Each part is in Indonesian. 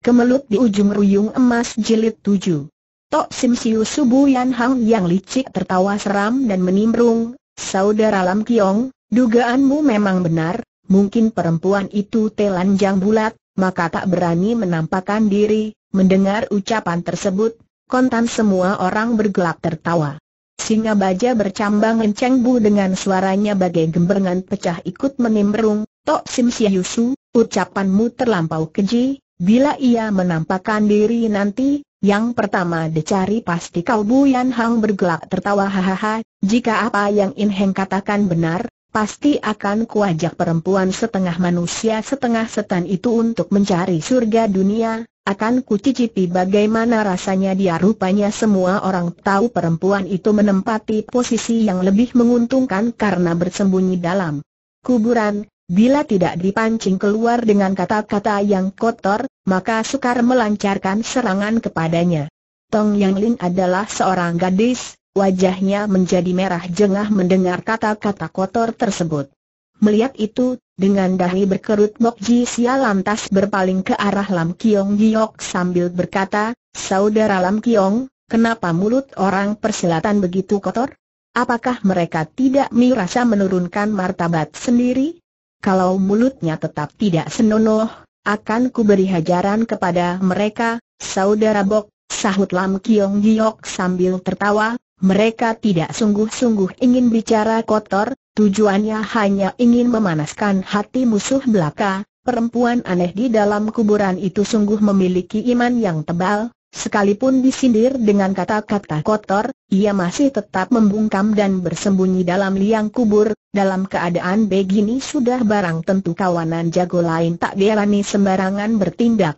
Kemelut di ujung ruyung emas jilid tujuh. Tok Sim Siu Subu Yan Hang yang licik tertawa seram dan menimbrung, Saudara Lam Kiong, dugaanmu memang benar, mungkin perempuan itu telanjang bulat, maka tak berani menampakkan diri, mendengar ucapan tersebut, kontan semua orang bergelak tertawa. Singa baja bercambang Enceng Bu dengan suaranya bagai gembengan pecah ikut menimbrung, Tok Sim Yusu, ucapanmu terlampau keji, bila ia menampakkan diri nanti, yang pertama dicari pasti kau Bu Yan Hang bergelak tertawa hahaha, jika apa yang In Heng katakan benar, pasti akan kuajak perempuan setengah manusia setengah setan itu untuk mencari surga dunia, akan kucicipi bagaimana rasanya dia. Rupanya semua orang tahu perempuan itu menempati posisi yang lebih menguntungkan karena bersembunyi dalam kuburan, bila tidak dipancing keluar dengan kata-kata yang kotor, maka sukar melancarkan serangan kepadanya. Tong Yang Lin adalah seorang gadis, wajahnya menjadi merah jengah mendengar kata-kata kotor tersebut. Melihat itu, dengan dahi berkerut Bok Ji Sia lantas berpaling ke arah Lam Kiong Giok sambil berkata, Saudara Lam Kiong, kenapa mulut orang persilatan begitu kotor? Apakah mereka tidak merasa menurunkan martabat sendiri? Kalau mulutnya tetap tidak senonoh, akan kuberi hajaran kepada mereka, Saudara Bok, sahut Lam Kiong Giok sambil tertawa, mereka tidak sungguh-sungguh ingin bicara kotor, tujuannya hanya ingin memanaskan hati musuh belaka. Perempuan aneh di dalam kuburan itu sungguh memiliki iman yang tebal, sekalipun disindir dengan kata-kata kotor, ia masih tetap membungkam dan bersembunyi dalam liang kubur, dalam keadaan begini sudah barang tentu kawanan jago lain tak berani sembarangan bertindak.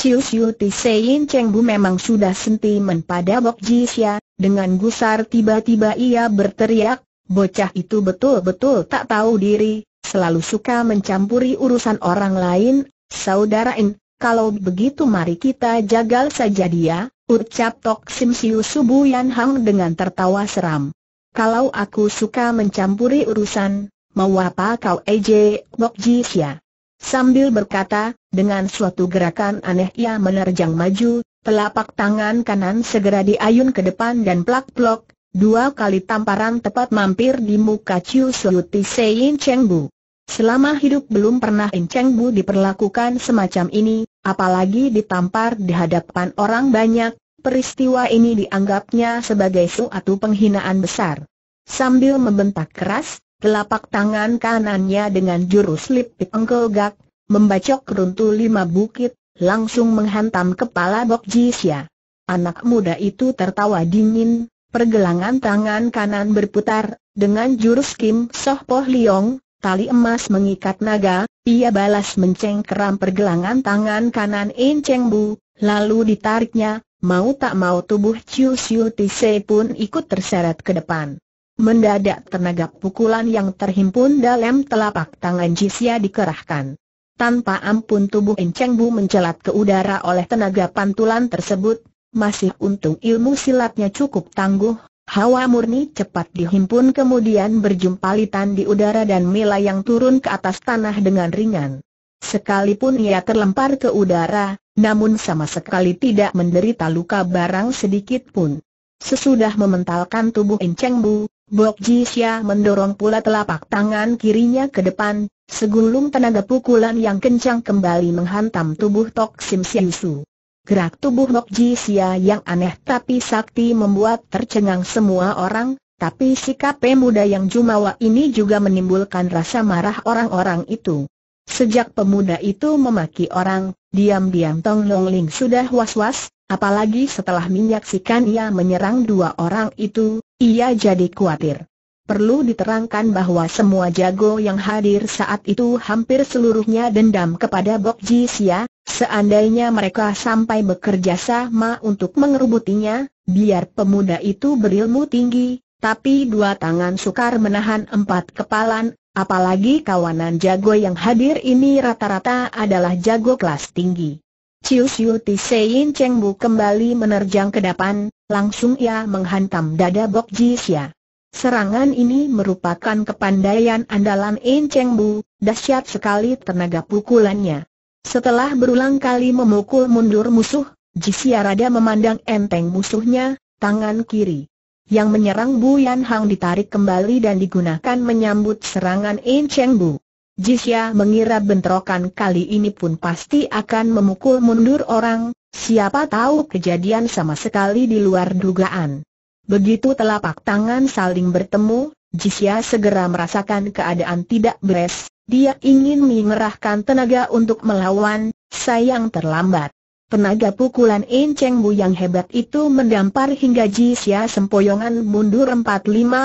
Ciu Siu Ti Sein Cheng Bu memang sudah sentimen pada Bok Ji Xia, dengan gusar tiba-tiba ia berteriak, bocah itu betul-betul tak tahu diri, selalu suka mencampuri urusan orang lain, saudara In, kalau begitu mari kita jagal saja dia, ucap Tok Sim Siu Subu Yan Hang dengan tertawa seram. Kalau aku suka mencampuri urusan, mau apa kau eje, Bok Ji Xia? Sambil berkata, dengan suatu gerakan aneh ia menerjang maju, telapak tangan kanan segera diayun ke depan dan plak-plok, dua kali tamparan tepat mampir di muka Chiu Suti Sein Cheng Bu. Selama hidup belum pernah In Cheng Bu diperlakukan semacam ini, apalagi ditampar di hadapan orang banyak, peristiwa ini dianggapnya sebagai suatu penghinaan besar. Sambil membentak keras, Telapak tangan kanannya dengan jurus lipit enggak, membacok runtuh lima bukit, langsung menghantam kepala Bok Jisya. Anak muda itu tertawa dingin, pergelangan tangan kanan berputar, dengan jurus Kim Soh Poh Liong, tali emas mengikat naga, ia balas mencengkeram pergelangan tangan kanan In Cheng Bu, lalu ditariknya, mau tak mau tubuh Chiu Siu pun ikut terseret ke depan. Mendadak tenaga pukulan yang terhimpun dalam telapak tangan Jisya dikerahkan. Tanpa ampun tubuh Enceng Bu mencelat ke udara oleh tenaga pantulan tersebut, masih untung ilmu silatnya cukup tangguh, hawa murni cepat dihimpun kemudian berjumpalitan di udara dan melayang turun ke atas tanah dengan ringan. Sekalipun ia terlempar ke udara, namun sama sekali tidak menderita luka barang sedikit pun. Sesudah mementalkan tubuh Enceng Bu, Bok Ji Xia mendorong pula telapak tangan kirinya ke depan, segulung tenaga pukulan yang kencang kembali menghantam tubuh Tok Sim Siu Gerak tubuh Bok Ji Xia yang aneh tapi sakti membuat tercengang semua orang, tapi sikap pemuda yang jumawa ini juga menimbulkan rasa marah orang-orang itu. Sejak pemuda itu memaki orang, diam-diam Tong Long Ling sudah was-was, apalagi setelah menyaksikan ia menyerang dua orang itu, ia jadi khawatir. Perlu diterangkan bahwa semua jago yang hadir saat itu hampir seluruhnya dendam kepada Bok Ji Sia, seandainya mereka sampai bekerja sama untuk mengerubutinya, biar pemuda itu berilmu tinggi, tapi dua tangan sukar menahan empat kepalan, apalagi kawanan jago yang hadir ini rata-rata adalah jago kelas tinggi. Ciu Siu Ti Sein Cheng Bu kembali menerjang ke depan, langsung ia menghantam dada Bok Ji Xia. Serangan ini merupakan kepandaian andalan In Cheng Bu, dahsyat sekali tenaga pukulannya. Setelah berulang kali memukul mundur musuh, Jisia rada memandang enteng musuhnya, tangan kiri. Yang menyerang Bu Yan Hang ditarik kembali dan digunakan menyambut serangan In Cheng Bu. Jisia mengira bentrokan kali ini pun pasti akan memukul mundur orang, siapa tahu kejadian sama sekali di luar dugaan. Begitu telapak tangan saling bertemu, Jisia segera merasakan keadaan tidak beres, dia ingin mengerahkan tenaga untuk melawan, sayang terlambat. Tenaga pukulan In Cheng Bu yang hebat itu mendampar hingga Ji Xia sempoyongan mundur 4-5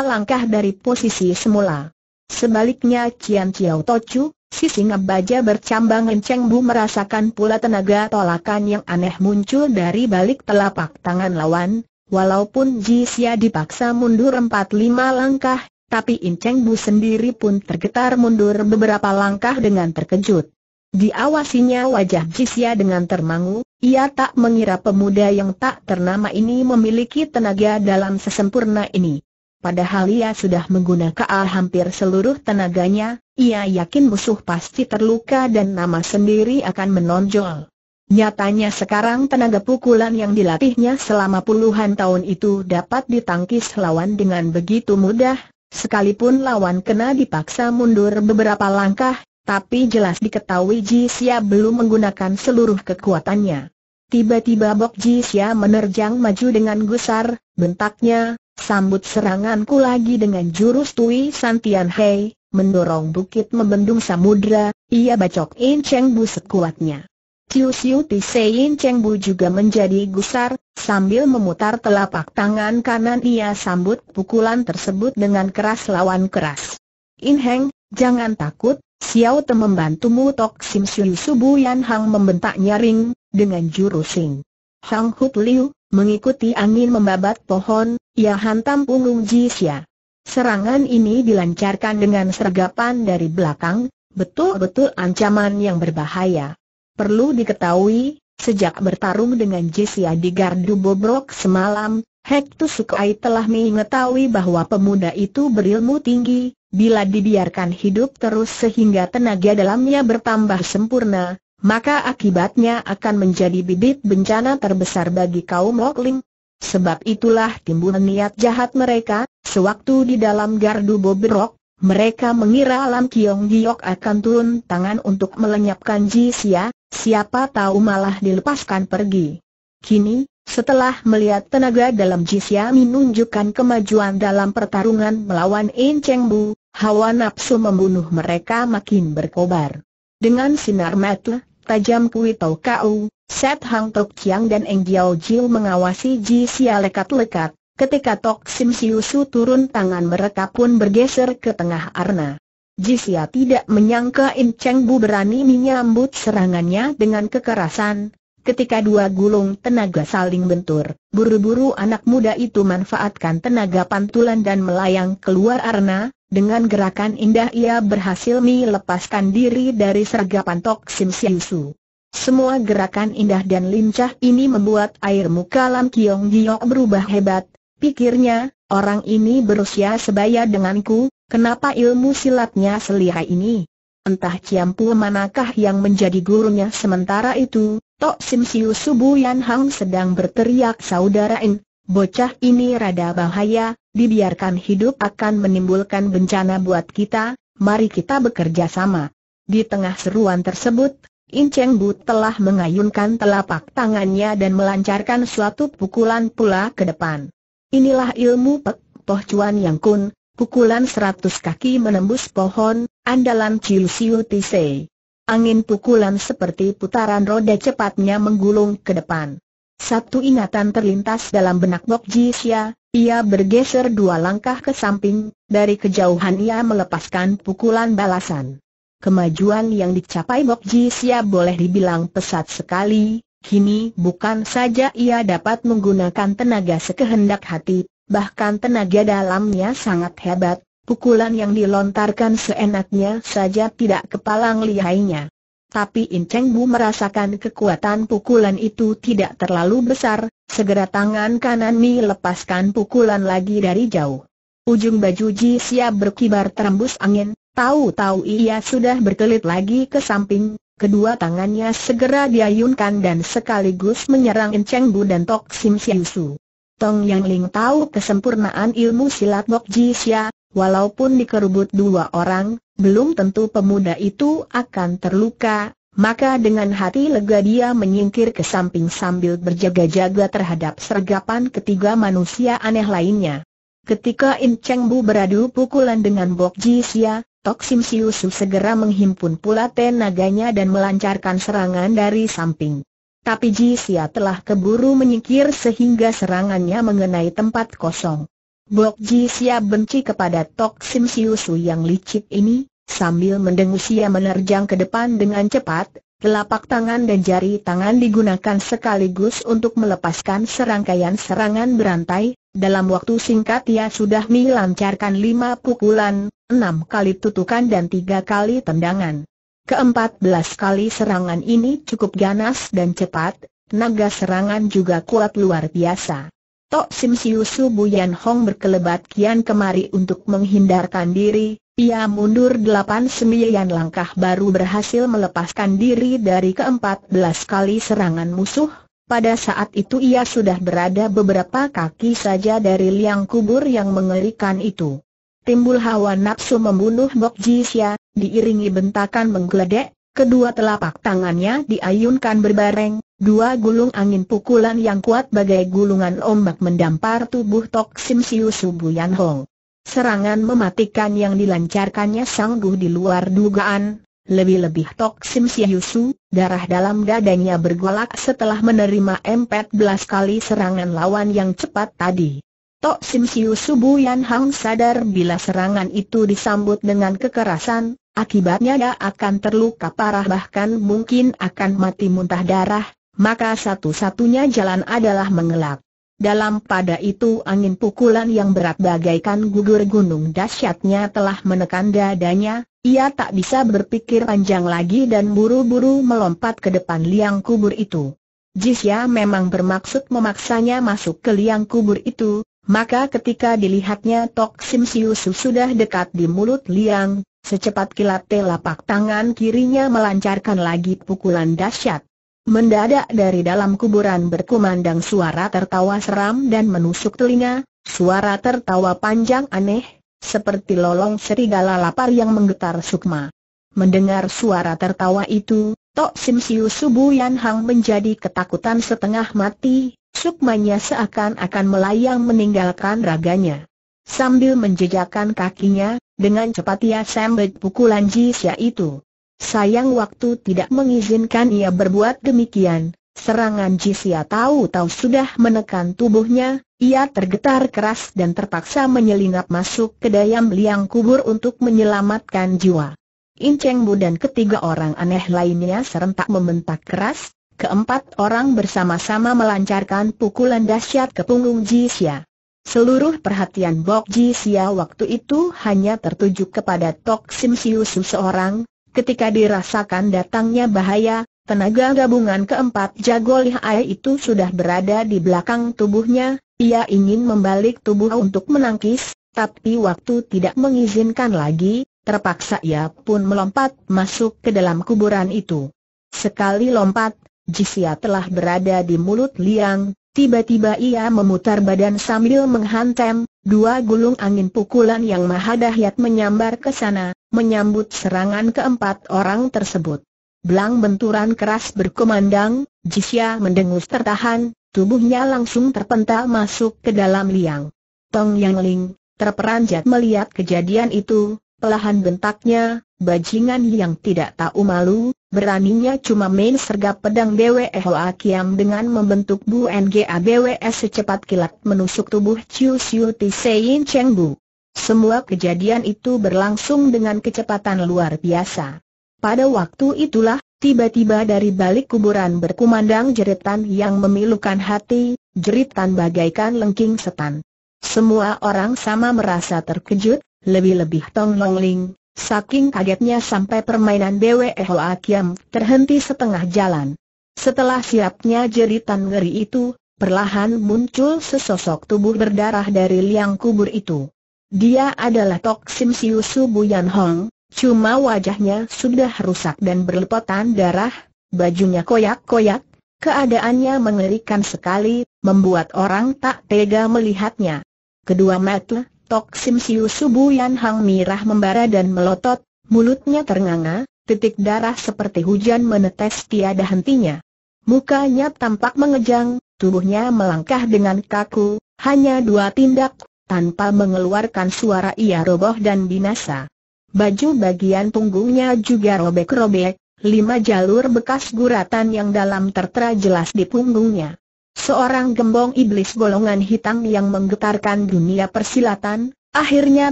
langkah dari posisi semula. Sebaliknya Cian Chiao Tochu, si singa baja bercambang In Cheng Bu merasakan pula tenaga tolakan yang aneh muncul dari balik telapak tangan lawan, walaupun Ji Xia dipaksa mundur 4-5 langkah, tapi In Cheng Bu sendiri pun tergetar mundur beberapa langkah dengan terkejut. Diawasinya wajah Jisya dengan termangu, ia tak mengira pemuda yang tak ternama ini memiliki tenaga dalam sesempurna ini. Padahal ia sudah menggunakan hampir seluruh tenaganya, ia yakin musuh pasti terluka dan nama sendiri akan menonjol. Nyatanya sekarang tenaga pukulan yang dilatihnya selama puluhan tahun itu dapat ditangkis lawan dengan begitu mudah, sekalipun lawan kena dipaksa mundur beberapa langkah, tapi jelas diketahui Ji Xia belum menggunakan seluruh kekuatannya. Tiba-tiba Bok Ji Xia menerjang maju dengan gusar, bentaknya, sambut seranganku lagi dengan jurus Tui Santian Hei, mendorong bukit membendung samudra, ia bacok In Cheng Bu sekuatnya. Ciu Siu Ti Sein Cheng Bu juga menjadi gusar, sambil memutar telapak tangan kanan ia sambut pukulan tersebut dengan keras lawan keras. In Heng, jangan takut, Xiao Te membantumu Tok Sim Sui Subu Yan Hang membentak nyaring, dengan jurus sing. Hang Hut Liu, mengikuti angin membabat pohon, ia hantam punggung Ji Xia. Serangan ini dilancarkan dengan sergapan dari belakang, betul-betul ancaman yang berbahaya. Perlu diketahui, sejak bertarung dengan Xia di Gardu Bobrok semalam, Hektu Sukai telah mengetahui bahwa pemuda itu berilmu tinggi, Bila dibiarkan hidup terus sehingga tenaga dalamnya bertambah sempurna, maka akibatnya akan menjadi bibit bencana terbesar bagi kaum Mokling. Sebab itulah timbul niat jahat mereka, sewaktu di dalam gardu bobrok, mereka mengira Lam Kiong Giok akan turun tangan untuk melenyapkan Ji Sia, siapa tahu malah dilepaskan pergi. Kini, setelah melihat tenaga dalam Ji Sia menunjukkan kemajuan dalam pertarungan melawan In Cheng Bu, hawa nafsu membunuh mereka makin berkobar. Dengan sinar mata, tajam Kui Tau Kau, Set Hang Tok Chiang dan Eng Jiao Jiu mengawasi Ji Sia lekat-lekat, ketika Tok Sim Siu Su turun tangan mereka pun bergeser ke tengah arna. Ji Sia tidak menyangka In Cheng Bu berani menyambut serangannya dengan kekerasan, Ketika dua gulung tenaga saling bentur, buru-buru anak muda itu manfaatkan tenaga pantulan dan melayang keluar arna, dengan gerakan indah ia berhasil melepaskan diri dari sergapan Tok Sim Siu Semua gerakan indah dan lincah ini membuat air muka Lam Kiong Giok berubah hebat, pikirnya, orang ini berusia sebaya denganku, kenapa ilmu silatnya selihai ini? Entah Ciampu manakah yang menjadi gurunya sementara itu, Tok Sim Siu Subu Yan Hang sedang berteriak saudara In, Bocah ini rada bahaya, dibiarkan hidup akan menimbulkan bencana buat kita, mari kita bekerja sama. Di tengah seruan tersebut, In Cheng Bu telah mengayunkan telapak tangannya dan melancarkan suatu pukulan pula ke depan. Inilah ilmu Pek Poh Chuan Yang Kun, pukulan seratus kaki menembus pohon, andalan Chiu Siu Tisei. Angin pukulan seperti putaran roda cepatnya menggulung ke depan. Satu ingatan terlintas dalam benak Bok Ji Xia, ia bergeser dua langkah ke samping, dari kejauhan ia melepaskan pukulan balasan. Kemajuan yang dicapai Bok Ji Xia boleh dibilang pesat sekali, kini bukan saja ia dapat menggunakan tenaga sekehendak hati, bahkan tenaga dalamnya sangat hebat, pukulan yang dilontarkan seenaknya saja tidak kepalang lihainya. Tapi In Cheng Bu merasakan kekuatan pukulan itu tidak terlalu besar, segera tangan kanan Mi lepaskan pukulan lagi dari jauh. Ujung baju Ji siap berkibar terembus angin, tahu-tahu ia sudah berkelit lagi ke samping, kedua tangannya segera diayunkan dan sekaligus menyerang Cheng Bu dan Tok Sim Siu Su. Tong Yang Ling tahu kesempurnaan ilmu silat Bok Ji Xia, walaupun dikerubut dua orang, belum tentu pemuda itu akan terluka, maka dengan hati lega dia menyingkir ke samping sambil berjaga-jaga terhadap sergapan ketiga manusia aneh lainnya. Ketika In Cheng Bu beradu pukulan dengan Bok Ji Xia, Tok Sim Siu Su segera menghimpun pula tenaganya dan melancarkan serangan dari samping. Tapi Ji Xia telah keburu menyingkir sehingga serangannya mengenai tempat kosong. Bok Ji Xia benci kepada Tok Sim Siu Su yang licik ini, Sambil mendengus ia menerjang ke depan dengan cepat, telapak tangan dan jari tangan digunakan sekaligus untuk melepaskan serangkaian serangan berantai, dalam waktu singkat ia sudah melancarkan lima pukulan, enam kali tutukan dan tiga kali tendangan. Keempat belas kali serangan ini cukup ganas dan cepat, naga serangan juga kuat luar biasa. Tok Sim Siu Su Buyan Hong berkelebat kian kemari untuk menghindarkan diri, ia mundur delapan sembilan langkah baru berhasil melepaskan diri dari keempat belas kali serangan musuh. Pada saat itu ia sudah berada beberapa kaki saja dari liang kubur yang mengerikan itu. Timbul hawa nafsu membunuh Bok Jisya, diiringi bentakan menggeledek, kedua telapak tangannya diayunkan berbareng, dua gulung angin pukulan yang kuat bagai gulungan ombak mendampar tubuh Tok Sim Siu Subu Yan Hong. Serangan mematikan yang dilancarkannya sangguh di luar dugaan, lebih-lebih Tok Sim Siusu, darah dalam dadanya bergolak setelah menerima 14 kali serangan lawan yang cepat tadi. Tok Sim Siusu Buyan Hang sadar bila serangan itu disambut dengan kekerasan, akibatnya dia akan terluka parah bahkan mungkin akan mati muntah darah, maka satu-satunya jalan adalah mengelak. Dalam pada itu angin pukulan yang berat bagaikan gugur gunung dahsyatnya telah menekan dadanya, ia tak bisa berpikir panjang lagi dan buru-buru melompat ke depan liang kubur itu. Jisya memang bermaksud memaksanya masuk ke liang kubur itu, maka ketika dilihatnya Tok Sim Siusu sudah dekat di mulut liang, secepat kilat telapak tangan kirinya melancarkan lagi pukulan dahsyat. Mendadak dari dalam kuburan berkumandang suara tertawa seram dan menusuk telinga, suara tertawa panjang aneh, seperti lolong serigala lapar yang menggetar sukma. Mendengar suara tertawa itu, Tok Sim Siu Subu Yan Hang menjadi ketakutan setengah mati, sukmanya seakan-akan melayang meninggalkan raganya. Sambil menjejakkan kakinya, dengan cepat ia sambut pukulan Jisya itu. Sayang waktu tidak mengizinkan ia berbuat demikian. Serangan Jisia tahu-tahu sudah menekan tubuhnya, ia tergetar keras dan terpaksa menyelinap masuk ke dalam liang kubur untuk menyelamatkan jiwa. Inceng Bu dan ketiga orang aneh lainnya serentak membentak keras, keempat orang bersama-sama melancarkan pukulan dahsyat ke punggung Jisia. Seluruh perhatian Bok Jisia waktu itu hanya tertuju kepada Tok Sim Siu seorang, Ketika dirasakan datangnya bahaya, tenaga gabungan keempat jago lihai itu sudah berada di belakang tubuhnya, ia ingin membalik tubuh untuk menangkis, tapi waktu tidak mengizinkan lagi, terpaksa ia pun melompat masuk ke dalam kuburan itu. Sekali lompat, Jisia telah berada di mulut liang, tiba-tiba ia memutar badan sambil menghantam, dua gulung angin pukulan yang mahadahsyat menyambar ke sana, menyambut serangan keempat orang tersebut. Belang benturan keras berkumandang, Jisya mendengus tertahan, tubuhnya langsung terpental masuk ke dalam liang. Tong Yang Ling, terperanjat melihat kejadian itu, pelahan bentaknya, bajingan yang tidak tahu malu, beraninya cuma main sergap pedang Hoa Kiam dengan membentuk Bu Nga BWS secepat kilat menusuk tubuh Chiu Siu Ti Sein Cheng Bu. Semua kejadian itu berlangsung dengan kecepatan luar biasa. Pada waktu itulah, tiba-tiba dari balik kuburan berkumandang jeritan yang memilukan hati, jeritan bagaikan lengking setan. Semua orang sama merasa terkejut, lebih-lebih Tong Long Ling, saking kagetnya sampai permainan Dewe Hoa Kiam terhenti setengah jalan. Setelah siapnya jeritan ngeri itu, perlahan muncul sesosok tubuh berdarah dari liang kubur itu. Dia adalah Tok Sim Siu Su Buyan Hong, Cuma wajahnya sudah rusak dan berlepotan darah, bajunya koyak-koyak, keadaannya mengerikan sekali, membuat orang tak tega melihatnya. Kedua mata, Tok Sim Siu Subu Yan Hang mirah membara dan melotot, mulutnya ternganga, titik darah seperti hujan menetes tiada hentinya. Mukanya tampak mengejang, tubuhnya melangkah dengan kaku, hanya dua tindak, tanpa mengeluarkan suara ia roboh dan binasa. Baju bagian punggungnya juga robek-robek, lima jalur bekas guratan yang dalam tertera jelas di punggungnya. Seorang gembong iblis golongan hitam yang menggetarkan dunia persilatan, akhirnya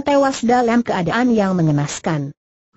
tewas dalam keadaan yang mengenaskan.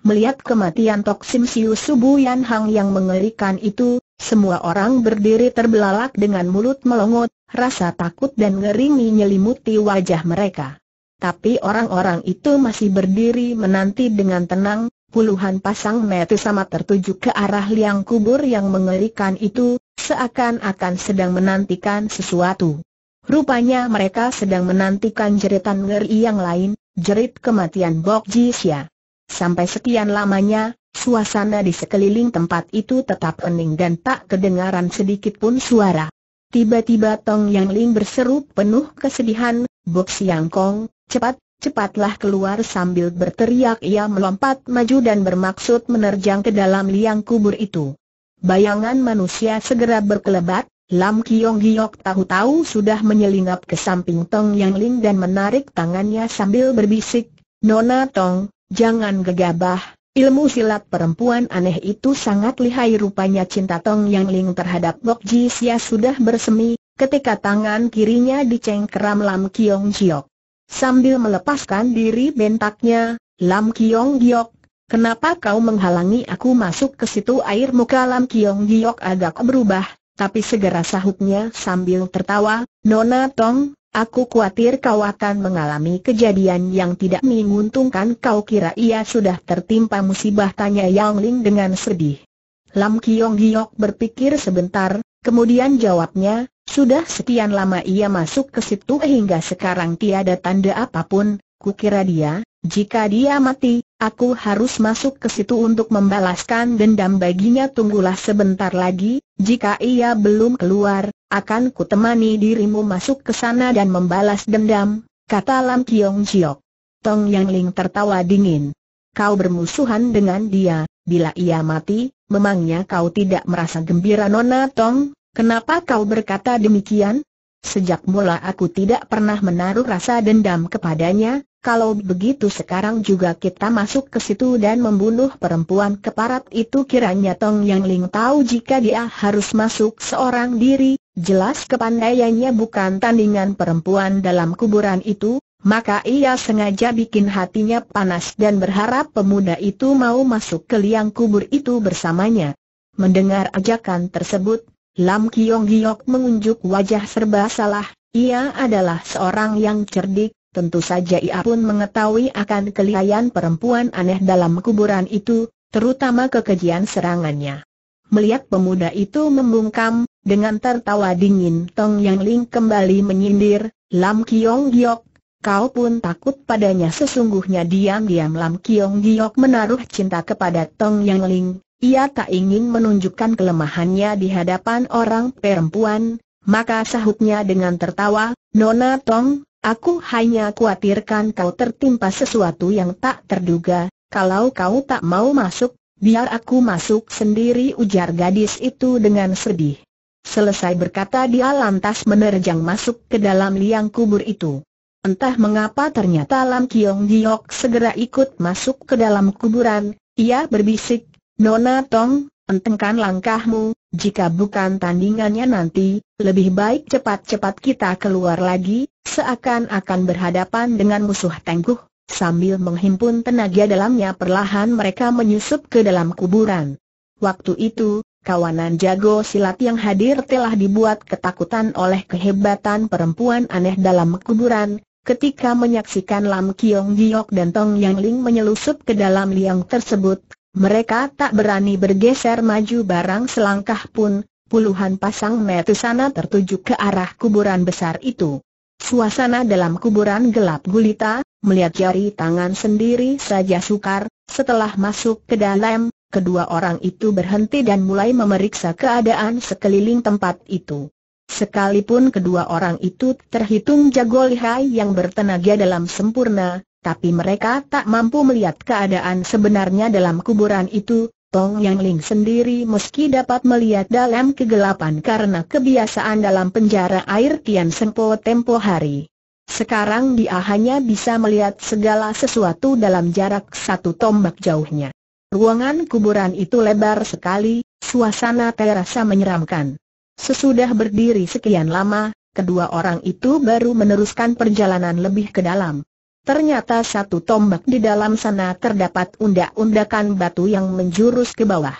Melihat kematian Tok Sim Siu Subu Yan Hang yang mengerikan itu, semua orang berdiri terbelalak dengan mulut melongot, rasa takut dan ngeri menyelimuti wajah mereka. Tapi orang-orang itu masih berdiri menanti dengan tenang, puluhan pasang mata sama tertuju ke arah liang kubur yang mengerikan itu, seakan-akan sedang menantikan sesuatu. Rupanya mereka sedang menantikan jeritan ngeri yang lain, jerit kematian Bok Ji Xia. Sampai sekian lamanya, suasana di sekeliling tempat itu tetap hening dan tak kedengaran sedikit pun suara. Tiba-tiba Tong Yang Ling berseru penuh kesedihan, Bok Siang Kong, cepat, cepatlah keluar sambil berteriak ia melompat maju dan bermaksud menerjang ke dalam liang kubur itu. Bayangan manusia segera berkelebat, Lam Kiong Giok tahu-tahu sudah menyelinap ke samping Tong Yang Ling dan menarik tangannya sambil berbisik, Nona Tong, Jangan gegabah, ilmu silat perempuan aneh itu sangat lihai rupanya cinta Tong Yang Ling terhadap Bok Ji Sia sudah bersemi, ketika tangan kirinya dicengkeram Lam Kiong Jiok. Sambil melepaskan diri bentaknya, Lam Kiong Giok, kenapa kau menghalangi aku masuk ke situ? Air muka Lam Kiong Giok agak berubah, tapi segera sahutnya sambil tertawa, Nona Tong, Aku khawatir kau akan mengalami kejadian yang tidak menguntungkan. Kau kira ia sudah tertimpa musibah? tanya Yang Ling dengan sedih. Lam Kiong Giok berpikir sebentar, kemudian jawabnya, sudah sekian lama ia masuk ke situ hingga sekarang tiada tanda apa pun, kukira dia, jika dia mati, aku harus masuk ke situ untuk membalaskan dendam baginya tunggulah sebentar lagi, jika ia belum keluar, akan kutemani dirimu masuk ke sana dan membalas dendam, kata Lam Kiong Jiok. Tong Yang Ling tertawa dingin. Kau bermusuhan dengan dia, bila ia mati, memangnya kau tidak merasa gembira Nona Tong, kenapa kau berkata demikian? Sejak mula aku tidak pernah menaruh rasa dendam kepadanya, kalau begitu sekarang juga kita masuk ke situ dan membunuh perempuan keparat itu kiranya Tong Yang Ling tahu jika dia harus masuk seorang diri, jelas kepandaiannya bukan tandingan perempuan dalam kuburan itu, maka ia sengaja bikin hatinya panas dan berharap pemuda itu mau masuk ke liang kubur itu bersamanya. Mendengar ajakan tersebut, Lam Kiong Giok mengunjuk wajah serba salah, ia adalah seorang yang cerdik, Tentu saja ia pun mengetahui akan kelihayan perempuan aneh dalam kuburan itu, terutama kekejian serangannya. Melihat pemuda itu membungkam, dengan tertawa dingin Tong Yang Ling kembali menyindir, Lam Kiong Giok, kau pun takut padanya? Sesungguhnya diam-diam Lam Kiong Giok menaruh cinta kepada Tong Yang Ling, ia tak ingin menunjukkan kelemahannya di hadapan orang perempuan, maka sahutnya dengan tertawa, Nona Tong, Aku hanya khawatirkan kau tertimpa sesuatu yang tak terduga, kalau kau tak mau masuk, biar aku masuk sendiri ujar gadis itu dengan sedih. Selesai berkata dia lantas menerjang masuk ke dalam liang kubur itu. Entah mengapa ternyata Lam Kiong Giok segera ikut masuk ke dalam kuburan, ia berbisik, Nona Tong, entengkan langkahmu, jika bukan tandingannya nanti, lebih baik cepat-cepat kita keluar lagi, seakan-akan berhadapan dengan musuh tangguh, sambil menghimpun tenaga dalamnya perlahan mereka menyusup ke dalam kuburan. Waktu itu, kawanan jago silat yang hadir telah dibuat ketakutan oleh kehebatan perempuan aneh dalam kuburan, ketika menyaksikan Lam Kiong Giok dan Tong Yang Ling menyelusup ke dalam liang tersebut, mereka tak berani bergeser maju barang selangkah pun, puluhan pasang mata sana tertuju ke arah kuburan besar itu. Suasana dalam kuburan gelap gulita, melihat jari tangan sendiri saja sukar, setelah masuk ke dalam, kedua orang itu berhenti dan mulai memeriksa keadaan sekeliling tempat itu. Sekalipun kedua orang itu terhitung jago lihai yang bertenaga dalam sempurna, tapi mereka tak mampu melihat keadaan sebenarnya dalam kuburan itu, Tong Yang Ling sendiri meski dapat melihat dalam kegelapan karena kebiasaan dalam penjara air Tian Sempo tempo hari. Sekarang dia hanya bisa melihat segala sesuatu dalam jarak satu tombak jauhnya. Ruangan kuburan itu lebar sekali, suasana terasa menyeramkan. Sesudah berdiri sekian lama, kedua orang itu baru meneruskan perjalanan lebih ke dalam. Ternyata satu tombak di dalam sana terdapat undak-undakan batu yang menjurus ke bawah.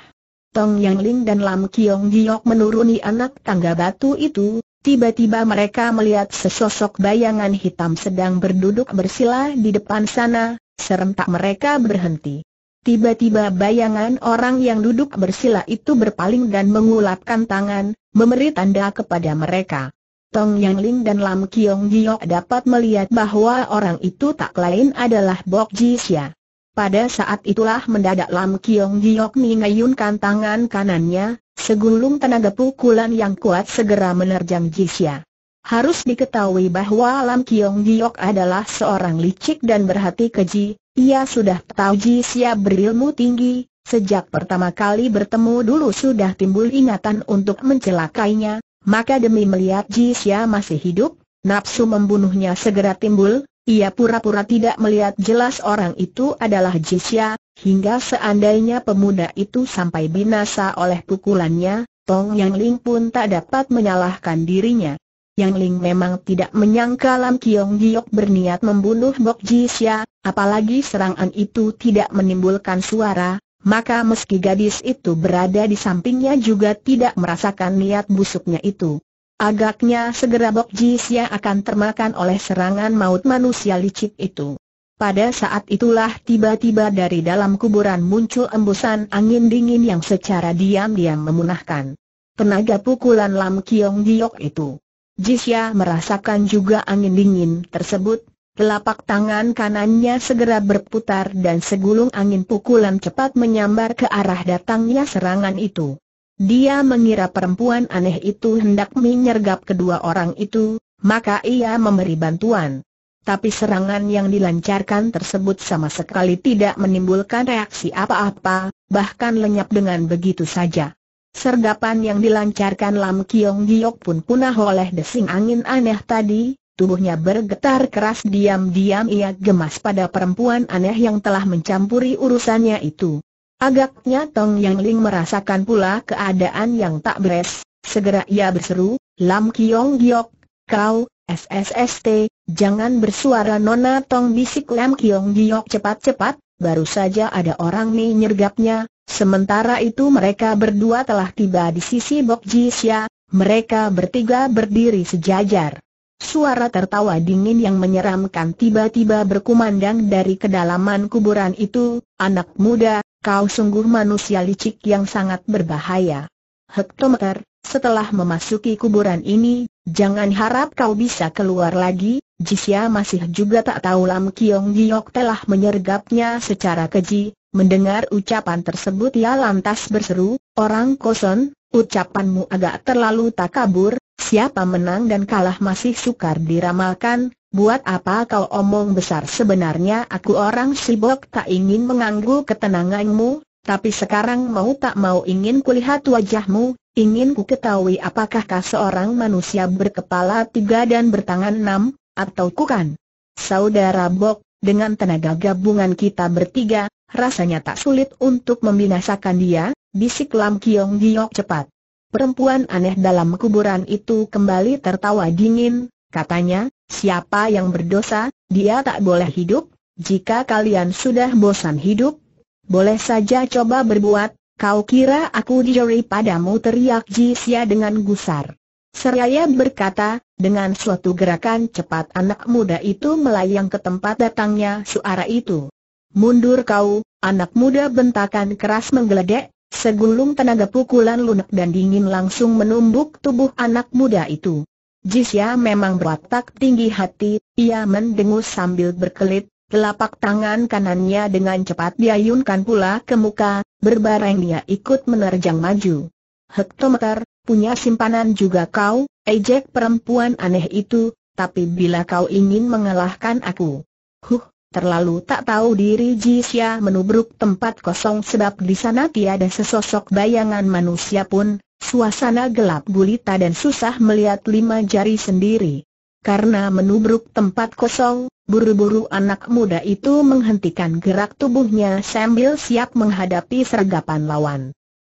Tong Yang Ling dan Lam Kiong Giok menuruni anak tangga batu itu, tiba-tiba mereka melihat sesosok bayangan hitam sedang berduduk bersila di depan sana, serentak mereka berhenti. Tiba-tiba bayangan orang yang duduk bersila itu berpaling dan mengulapkan tangan, memberi tanda kepada mereka. Tong Yang Ling dan Lam Kiong Giok dapat melihat bahwa orang itu tak lain adalah Bok Ji Xia. Pada saat itulah mendadak Lam Kiong Giok mengayunkan tangan kanannya, segulung tenaga pukulan yang kuat segera menerjang Ji Xia. Harus diketahui bahwa Lam Kiong Giok adalah seorang licik dan berhati keji, ia sudah tahu Ji Xia berilmu tinggi, sejak pertama kali bertemu dulu sudah timbul ingatan untuk mencelakainya, maka demi melihat Ji Xia masih hidup, nafsu membunuhnya segera timbul, ia pura-pura tidak melihat jelas orang itu adalah Ji Xia, hingga seandainya pemuda itu sampai binasa oleh pukulannya, Tong Yang Ling pun tak dapat menyalahkan dirinya. Yang Ling memang tidak menyangka Lam Kiong Giok berniat membunuh Bok Ji Xia, apalagi serangan itu tidak menimbulkan suara, maka meski gadis itu berada di sampingnya juga tidak merasakan niat busuknya itu. Agaknya segera Bok Ji Sia akan termakan oleh serangan maut manusia licik itu. Pada saat itulah tiba-tiba dari dalam kuburan muncul embusan angin dingin yang secara diam-diam memunahkan. Tenaga pukulan Lam Kiong Giok itu. Jisya merasakan juga angin dingin tersebut, Telapak tangan kanannya segera berputar dan segulung angin pukulan cepat menyambar ke arah datangnya serangan itu. Dia mengira perempuan aneh itu hendak menyergap kedua orang itu, maka ia memberi bantuan. Tapi serangan yang dilancarkan tersebut sama sekali tidak menimbulkan reaksi apa-apa, bahkan lenyap dengan begitu saja. Sergapan yang dilancarkan Lam Kiong Giok pun punah oleh desing angin aneh tadi, tubuhnya bergetar keras diam-diam ia gemas pada perempuan aneh yang telah mencampuri urusannya itu. Agaknya Tong Yang Ling merasakan pula keadaan yang tak beres, segera ia berseru, Lam Kiong Giok, kau, SSST, jangan bersuara Nona Tong bisik Lam Kiong Giok cepat-cepat, baru saja ada orang nih sementara itu mereka berdua telah tiba di sisi Bok Ji Xia, mereka bertiga berdiri sejajar. Suara tertawa dingin yang menyeramkan tiba-tiba berkumandang dari kedalaman kuburan itu, anak muda, kau sungguh manusia licik yang sangat berbahaya. Hektometer, setelah memasuki kuburan ini, jangan harap kau bisa keluar lagi, Jisya masih juga tak tahu Lam Kiong Giok telah menyergapnya secara keji, mendengar ucapan tersebut ia lantas berseru, orang koson, ucapanmu agak terlalu takabur, Siapa menang dan kalah masih sukar diramalkan, buat apa kau omong besar sebenarnya aku orang sibuk tak ingin mengganggu ketenanganmu, tapi sekarang mau tak mau ingin kulihat wajahmu, ingin ku ketahui apakah kau seorang manusia berkepala tiga dan bertangan enam, atau bukan. Saudara Bok, dengan tenaga gabungan kita bertiga, rasanya tak sulit untuk membinasakan dia, bisik Lam Kiong Giok cepat. Perempuan aneh dalam kuburan itu kembali tertawa dingin, katanya, siapa yang berdosa, dia tak boleh hidup, jika kalian sudah bosan hidup, boleh saja coba berbuat, kau kira aku dijeri padamu? teriak Jisya dengan gusar. Seraya berkata, dengan suatu gerakan cepat anak muda itu melayang ke tempat datangnya suara itu. Mundur kau, anak muda bentakan keras menggeledek, Segulung tenaga pukulan lunak dan dingin langsung menumbuk tubuh anak muda itu. Jisya memang berwatak tinggi hati, ia mendengus sambil berkelit, telapak tangan kanannya dengan cepat diayunkan pula ke muka, berbareng dia ikut menerjang maju. Hektometer, punya simpanan juga kau, ejek perempuan aneh itu, tapi bila kau ingin mengalahkan aku. Huh, terlalu tak tahu diri Jisya menubruk tempat kosong sebab di sana tiada sesosok bayangan manusia pun, Suasana gelap gulita dan susah melihat lima jari sendiri. Karena menubruk tempat kosong, buru-buru anak muda itu menghentikan gerak tubuhnya sambil siap menghadapi sergapan lawan.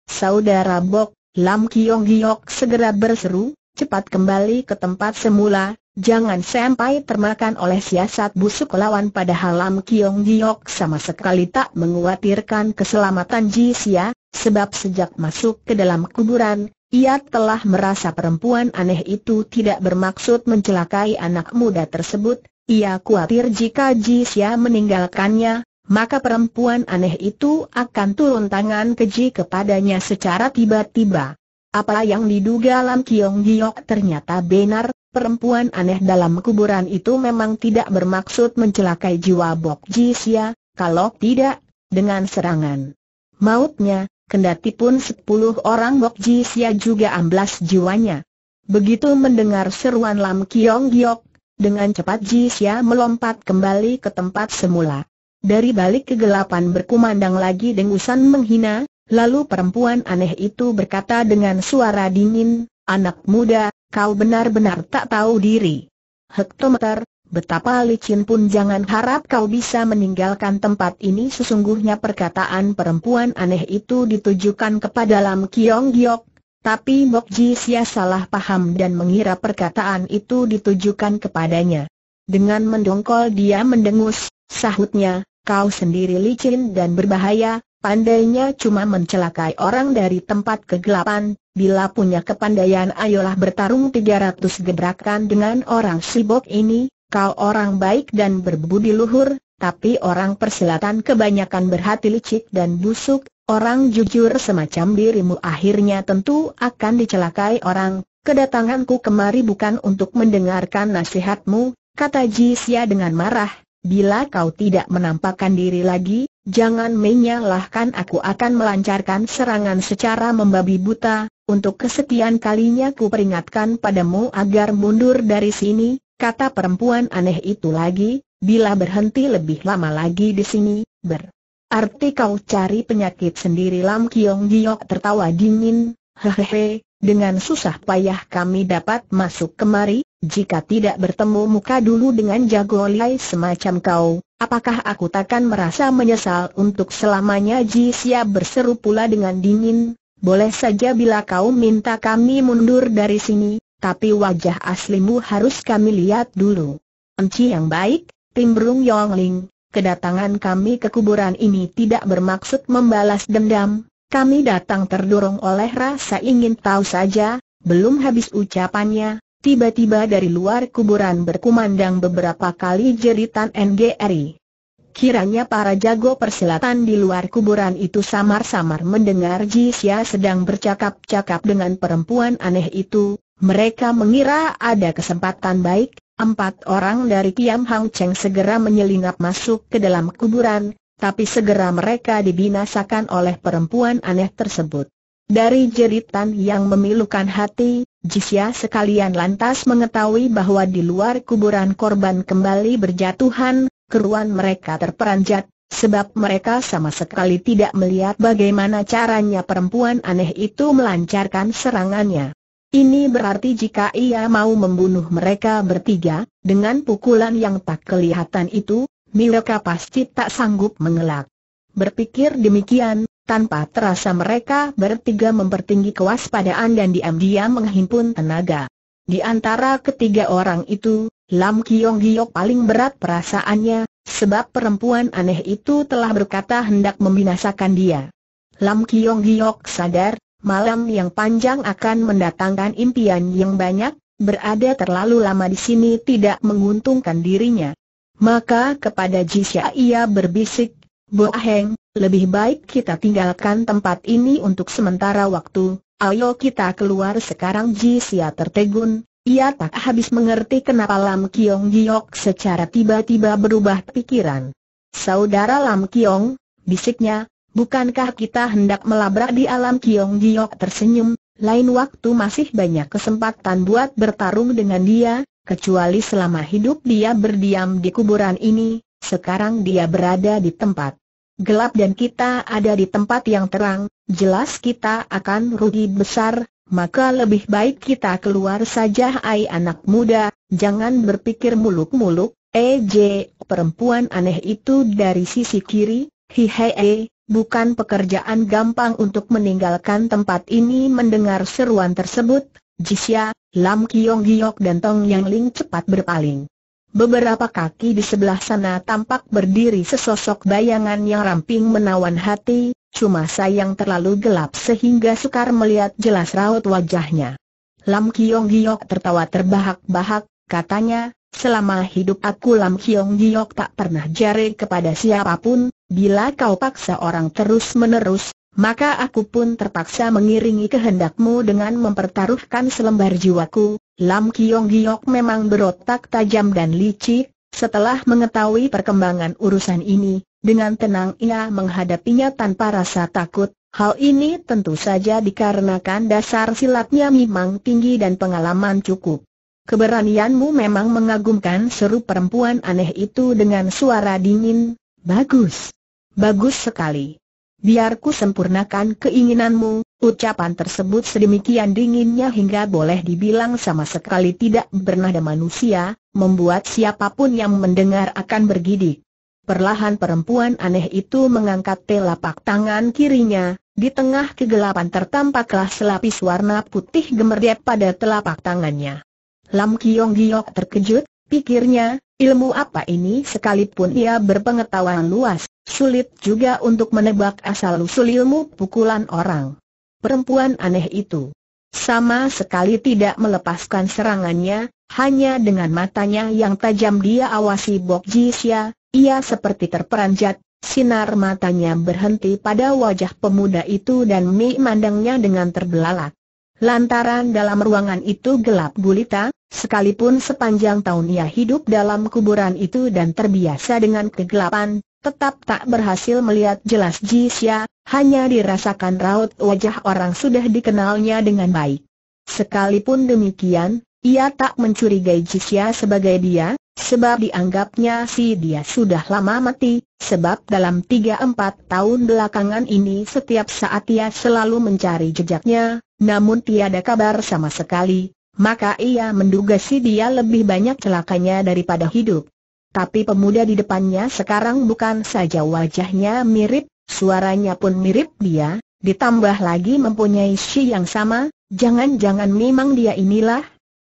Saudara Bok, Lam Kiong Giok segera berseru, cepat kembali ke tempat semula, jangan sampai termakan oleh siasat busuk lawan padahal Lam Kiong Giok sama sekali tak mengkhawatirkan keselamatan Jisya, sebab sejak masuk ke dalam kuburan, ia telah merasa perempuan aneh itu tidak bermaksud mencelakai anak muda tersebut, ia khawatir jika Jisya meninggalkannya, maka perempuan aneh itu akan turun tangan keji kepadanya secara tiba-tiba. Apa yang diduga Lam Kiong Giok ternyata benar, perempuan aneh dalam kuburan itu memang tidak bermaksud mencelakai jiwa Bok Jisya, kalau tidak, dengan serangan mautnya, kendati pun sepuluh orang Bok Jisya juga amblas jiwanya. Begitu mendengar seruan Lam Kiong Giok, dengan cepat Jisya melompat kembali ke tempat semula. Dari balik kegelapan berkumandang lagi dengusan menghina, lalu perempuan aneh itu berkata dengan suara dingin, anak muda, kau benar-benar tak tahu diri. Hektometer, betapa licin pun jangan harap kau bisa meninggalkan tempat ini sesungguhnya perkataan perempuan aneh itu ditujukan kepada Lam Kiong Giok, tapi Bok Ji Sia salah paham dan mengira perkataan itu ditujukan kepadanya. Dengan mendongkol dia mendengus, sahutnya, kau sendiri licin dan berbahaya, pandainya cuma mencelakai orang dari tempat kegelapan, bila punya kepandaian ayolah bertarung 300 gebrakan dengan orang sibuk ini, Kau orang baik dan berbudi luhur, tapi orang persilatan kebanyakan berhati licik dan busuk, orang jujur semacam dirimu akhirnya tentu akan dicelakai orang. Kedatanganku kemari bukan untuk mendengarkan nasihatmu, kata Jisya dengan marah, bila kau tidak menampakkan diri lagi, jangan menyalahkan aku akan melancarkan serangan secara membabi buta, untuk kesekian kalinya ku peringatkan padamu agar mundur dari sini, kata perempuan aneh itu lagi, bila berhenti lebih lama lagi di sini, berarti kau cari penyakit sendiri Lam Kiong Giok tertawa dingin, hehehe, dengan susah payah kami dapat masuk kemari, jika tidak bertemu muka dulu dengan jago liai semacam kau, apakah aku takkan merasa menyesal untuk selamanya Ji Siap berseru pula dengan dingin, boleh saja bila kau minta kami mundur dari sini, tapi wajah aslimu harus kami lihat dulu. Enci yang baik, Timbrung Yongling, kedatangan kami ke kuburan ini tidak bermaksud membalas dendam, kami datang terdorong oleh rasa ingin tahu saja, belum habis ucapannya, tiba-tiba dari luar kuburan berkumandang beberapa kali jeritan NGRI. Kiranya para jago persilatan di luar kuburan itu samar-samar mendengar Jisya sedang bercakap-cakap dengan perempuan aneh itu, mereka mengira ada kesempatan baik, empat orang dari Kiam Hang Cheng segera menyelinap masuk ke dalam kuburan, tapi segera mereka dibinasakan oleh perempuan aneh tersebut. Dari jeritan yang memilukan hati, Jisya sekalian lantas mengetahui bahwa di luar kuburan korban kembali berjatuhan, keruan mereka terperanjat, sebab mereka sama sekali tidak melihat bagaimana caranya perempuan aneh itu melancarkan serangannya. Ini berarti jika ia mau membunuh mereka bertiga, dengan pukulan yang tak kelihatan itu, mereka pasti tak sanggup mengelak. Berpikir demikian, tanpa terasa mereka bertiga mempertinggi kewaspadaan dan diam-diam menghimpun tenaga. Di antara ketiga orang itu, Lam Kiong Giok paling berat perasaannya, sebab perempuan aneh itu telah berkata hendak membinasakan dia. Lam Kiong Giok sadar, malam yang panjang akan mendatangkan impian yang banyak, berada terlalu lama di sini tidak menguntungkan dirinya. Maka kepada Jisya ia berbisik, Bo Heng, lebih baik kita tinggalkan tempat ini untuk sementara waktu, ayo kita keluar sekarang Jisya tertegun, ia tak habis mengerti kenapa Lam Kiong Giok secara tiba-tiba berubah pikiran. Saudara Lam Kiong, bisiknya, bukankah kita hendak melabrak di alam Kiong Giok tersenyum, lain waktu masih banyak kesempatan buat bertarung dengan dia, kecuali selama hidup dia berdiam di kuburan ini, sekarang dia berada di tempat gelap dan kita ada di tempat yang terang, jelas kita akan rugi besar, maka lebih baik kita keluar saja ai anak muda, jangan berpikir muluk-muluk, EJ, perempuan aneh itu dari sisi kiri, hihehe, bukan pekerjaan gampang untuk meninggalkan tempat ini. Mendengar seruan tersebut, Jisya, Lam Kiong Giok dan Tong Yang Ling cepat berpaling. Beberapa kaki di sebelah sana tampak berdiri sesosok bayangan yang ramping menawan hati, cuma sayang terlalu gelap sehingga sukar melihat jelas raut wajahnya. Lam Kiong Giok tertawa terbahak-bahak, katanya, selama hidup aku Lam Kiong Giok tak pernah jari kepada siapa pun, bila kau paksa orang terus-menerus, maka aku pun terpaksa mengiringi kehendakmu dengan mempertaruhkan selembar jiwaku. Lam Kiong Giok memang berotak tajam dan licik, setelah mengetahui perkembangan urusan ini, dengan tenang ia menghadapinya tanpa rasa takut. Hal ini tentu saja dikarenakan dasar silatnya memang tinggi dan pengalaman cukup. Keberanianmu memang mengagumkan seru perempuan aneh itu dengan suara dingin. Bagus. Bagus sekali. Biar ku sempurnakan keinginanmu, ucapan tersebut sedemikian dinginnya hingga boleh dibilang sama sekali tidak bernada manusia, membuat siapa pun yang mendengar akan bergidik. Perlahan perempuan aneh itu mengangkat telapak tangan kirinya, di tengah kegelapan tertampaklah selapis warna putih gemerlap pada telapak tangannya. Lam Kiong Giok terkejut, pikirnya, ilmu apa ini sekalipun ia berpengetahuan luas, Sulit juga untuk menebak asal-usul ilmu pukulan orang. Perempuan aneh itu sama sekali tidak melepaskan serangannya, hanya dengan matanya yang tajam dia awasi Bok Jisya, ia seperti terperanjat, sinar matanya berhenti pada wajah pemuda itu dan Mi mandangnya dengan terbelalak. Lantaran dalam ruangan itu gelap gulita, sekalipun sepanjang tahun ia hidup dalam kuburan itu dan terbiasa dengan kegelapan, tetap tak berhasil melihat jelas Jisya, hanya dirasakan raut wajah orang sudah dikenalnya dengan baik. Sekalipun demikian, ia tak mencurigai Jisya sebagai dia, sebab dianggapnya si dia sudah lama mati, sebab dalam tiga empat tahun belakangan ini setiap saat ia selalu mencari jejaknya, namun tiada kabar sama sekali, maka ia menduga si dia lebih banyak celakanya daripada hidup. Tapi pemuda di depannya sekarang bukan saja wajahnya mirip, suaranya pun mirip dia, ditambah lagi mempunyai si yang sama, jangan-jangan memang dia inilah.